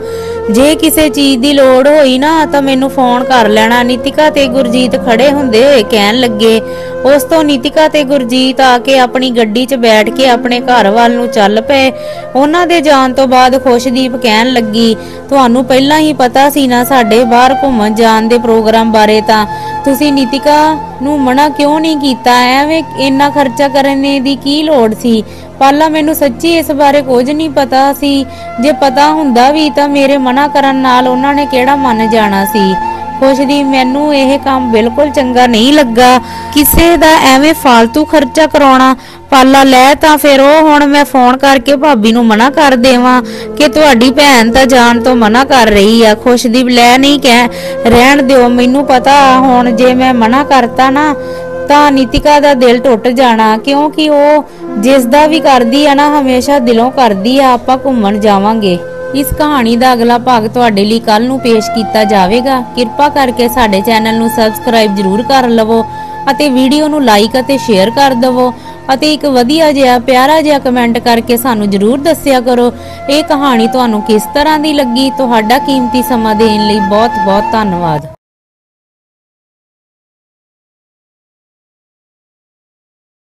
ਜੇ ਕਿਸੇ ਚੀਜ਼ ਦੀ ਲੋੜ ਹੋਈ ਨਾ, ਤਾਂ ਮੈਨੂੰ ਫੋਨ ਕਰ ਲੈਣਾ। ਨੀਤਿਕਾ ਤੇ ਗੁਰਜੀਤ ਖੜੇ ਹੁੰਦੇ ਹੋਏ ਕਹਿਣ ਲੱਗੇ, ਉਸ ਤੋਂ ਨੀਤਿਕਾ ਤੇ ਗੁਰਜੀਤ ਆ ਕੇ ਆਪਣੀ ਗੱਡੀ 'ਚ ਬੈਠ ਕੇ ਆਪਣੇ ਘਰ ਵੱਲ ਨੂੰ ਚੱਲ ਪਏ। ਉਹਨਾਂ ਦੇ ਜਾਣ ਤੋਂ ਬਾਅਦ ਖੁਸ਼ਦੀਪ ਕਹਿਣ ਲੱਗੀ, ਤੁਹਾਨੂੰ ਪਹਿਲਾਂ ਹੀ ਪਤਾ ਸੀ ਨਾ ਸਾਡੇ ਬਾਹਰ ਘੁੰਮਣ ਜਾਣ ਦੇ ਪ੍ਰੋਗਰਾਮ ਬਾਰੇ ਤਾਂ। ਤੁਸੀਂ ਨੀਤਿਕਾ ਨੂੰ ਮਨਾ ਕਿਉਂ ਨਹੀਂ ਕੀਤਾ? ਐਵੇਂ ਇੰਨਾ ਖਰਚਾ ਕਰਨ ਦੀ ਕੀ ਲੋੜ ਸੀ? ਪਾਲਾ ਮੈਨੂੰ ਸੱਚੀ ਇਸ ਬਾਰੇ ਕੁਝ ਨਹੀਂ ਪਤਾ ਸੀ। ਜੇ ਪਤਾ ਹੁੰਦਾ ਵੀ ਤਾਂ ਮੇਰੇ ਮਨਾ ਕਰਨ ਨਾਲ ਉਹਨਾਂ ਨੇ ਕਿਹੜਾ ਮੰਨ ਜਾਣਾ ਸੀ। ਖੁਸ਼ਦੀ ਮੈਨੂੰ ਇਹ ਕੰਮ ਬਿਲਕੁਲ ਚੰਗਾ ਨਹੀਂ ਲੱਗਾ। ਕਿਸੇ ਦਾ ਐਵੇਂ ਫालतू ਖਰਚਾ ਕਰਾਉਣਾ ਪਾਲਾ ਲੈ ਤਾਂ ਫਿਰ ਉਹ ਹੁਣ ਮੈਂ ਫੋਨ ਕਰਕੇ ਭਾਬੀ ਨੂੰ ਮਨਾ ਕਰ ਦੇਵਾਂ ਕਿ ਤੁਹਾਡੀ ਭੈਣ ਤਾਂ ਜਾਣ ਤੋਂ ਮਨਾ ਕਰ ਰਹੀ ਆ। ਖੁਸ਼ਦੀਪ ਲੈ ਨਹੀਂ ਕਹਿ, ਰਹਿਣ ਦਿਓ, ਮੈਨੂੰ ਪਤਾ ਹੁਣ ਜੇ ਮੈਂ ਮਨਾ ਕਰਤਾ ਨਾ ਤਾਂ ਨੀਤਿਕਾ ਦਾ ਦਿਲ ਟੁੱਟ ਜਾਣਾ, ਕਿਉਂਕਿ ਉਹ ਜਿਸ ਦਾ ਵੀ ਕਰਦੀ ਆ ਨਾ, ਹਮੇਸ਼ਾ ਦਿਲੋਂ ਕਰਦੀ ਆ, ਆਪਾਂ ਘੁੰਮਣ ਜਾਵਾਂਗੇ। ਇਸ ਕਹਾਣੀ ਦਾ ਅਗਲਾ ਭਾਗ ਤੁਹਾਡੇ ਲਈ ਕੱਲ ਨੂੰ ਪੇਸ਼ ਕੀਤਾ ਜਾਵੇਗਾ। ਕਿਰਪਾ ਕਰਕੇ ਸਾਡੇ ਚੈਨਲ ਨੂੰ ਸਬਸਕ੍ਰਾਈਬ ਜਰੂਰ ਕਰ ਲਵੋ ਅਤੇ ਵੀਡੀਓ ਨੂੰ ਲਾਈਕ ਅਤੇ ਸ਼ੇਅਰ ਕਰ ਦਵੋ ਅਤੇ ਇੱਕ ਵਧੀਆ ਜਿਹਾ, ਪਿਆਰਾ ਜਿਹਾ ਕਮੈਂਟ ਕਰਕੇ ਸਾਨੂੰ ਜਰੂਰ ਦੱਸਿਆ ਕਰੋ, ਇਹ ਕਹਾਣੀ ਤੁਹਾਨੂੰ ਕਿਸ ਤਰ੍ਹਾਂ ਦੀ ਲੱਗੀ? ਤੁਹਾਡਾ ਕੀਮਤੀ ਸਮਾਂ ਦੇਣ ਲਈ ਬਹੁਤ ਬਹੁਤ ਧੰਨਵਾਦ।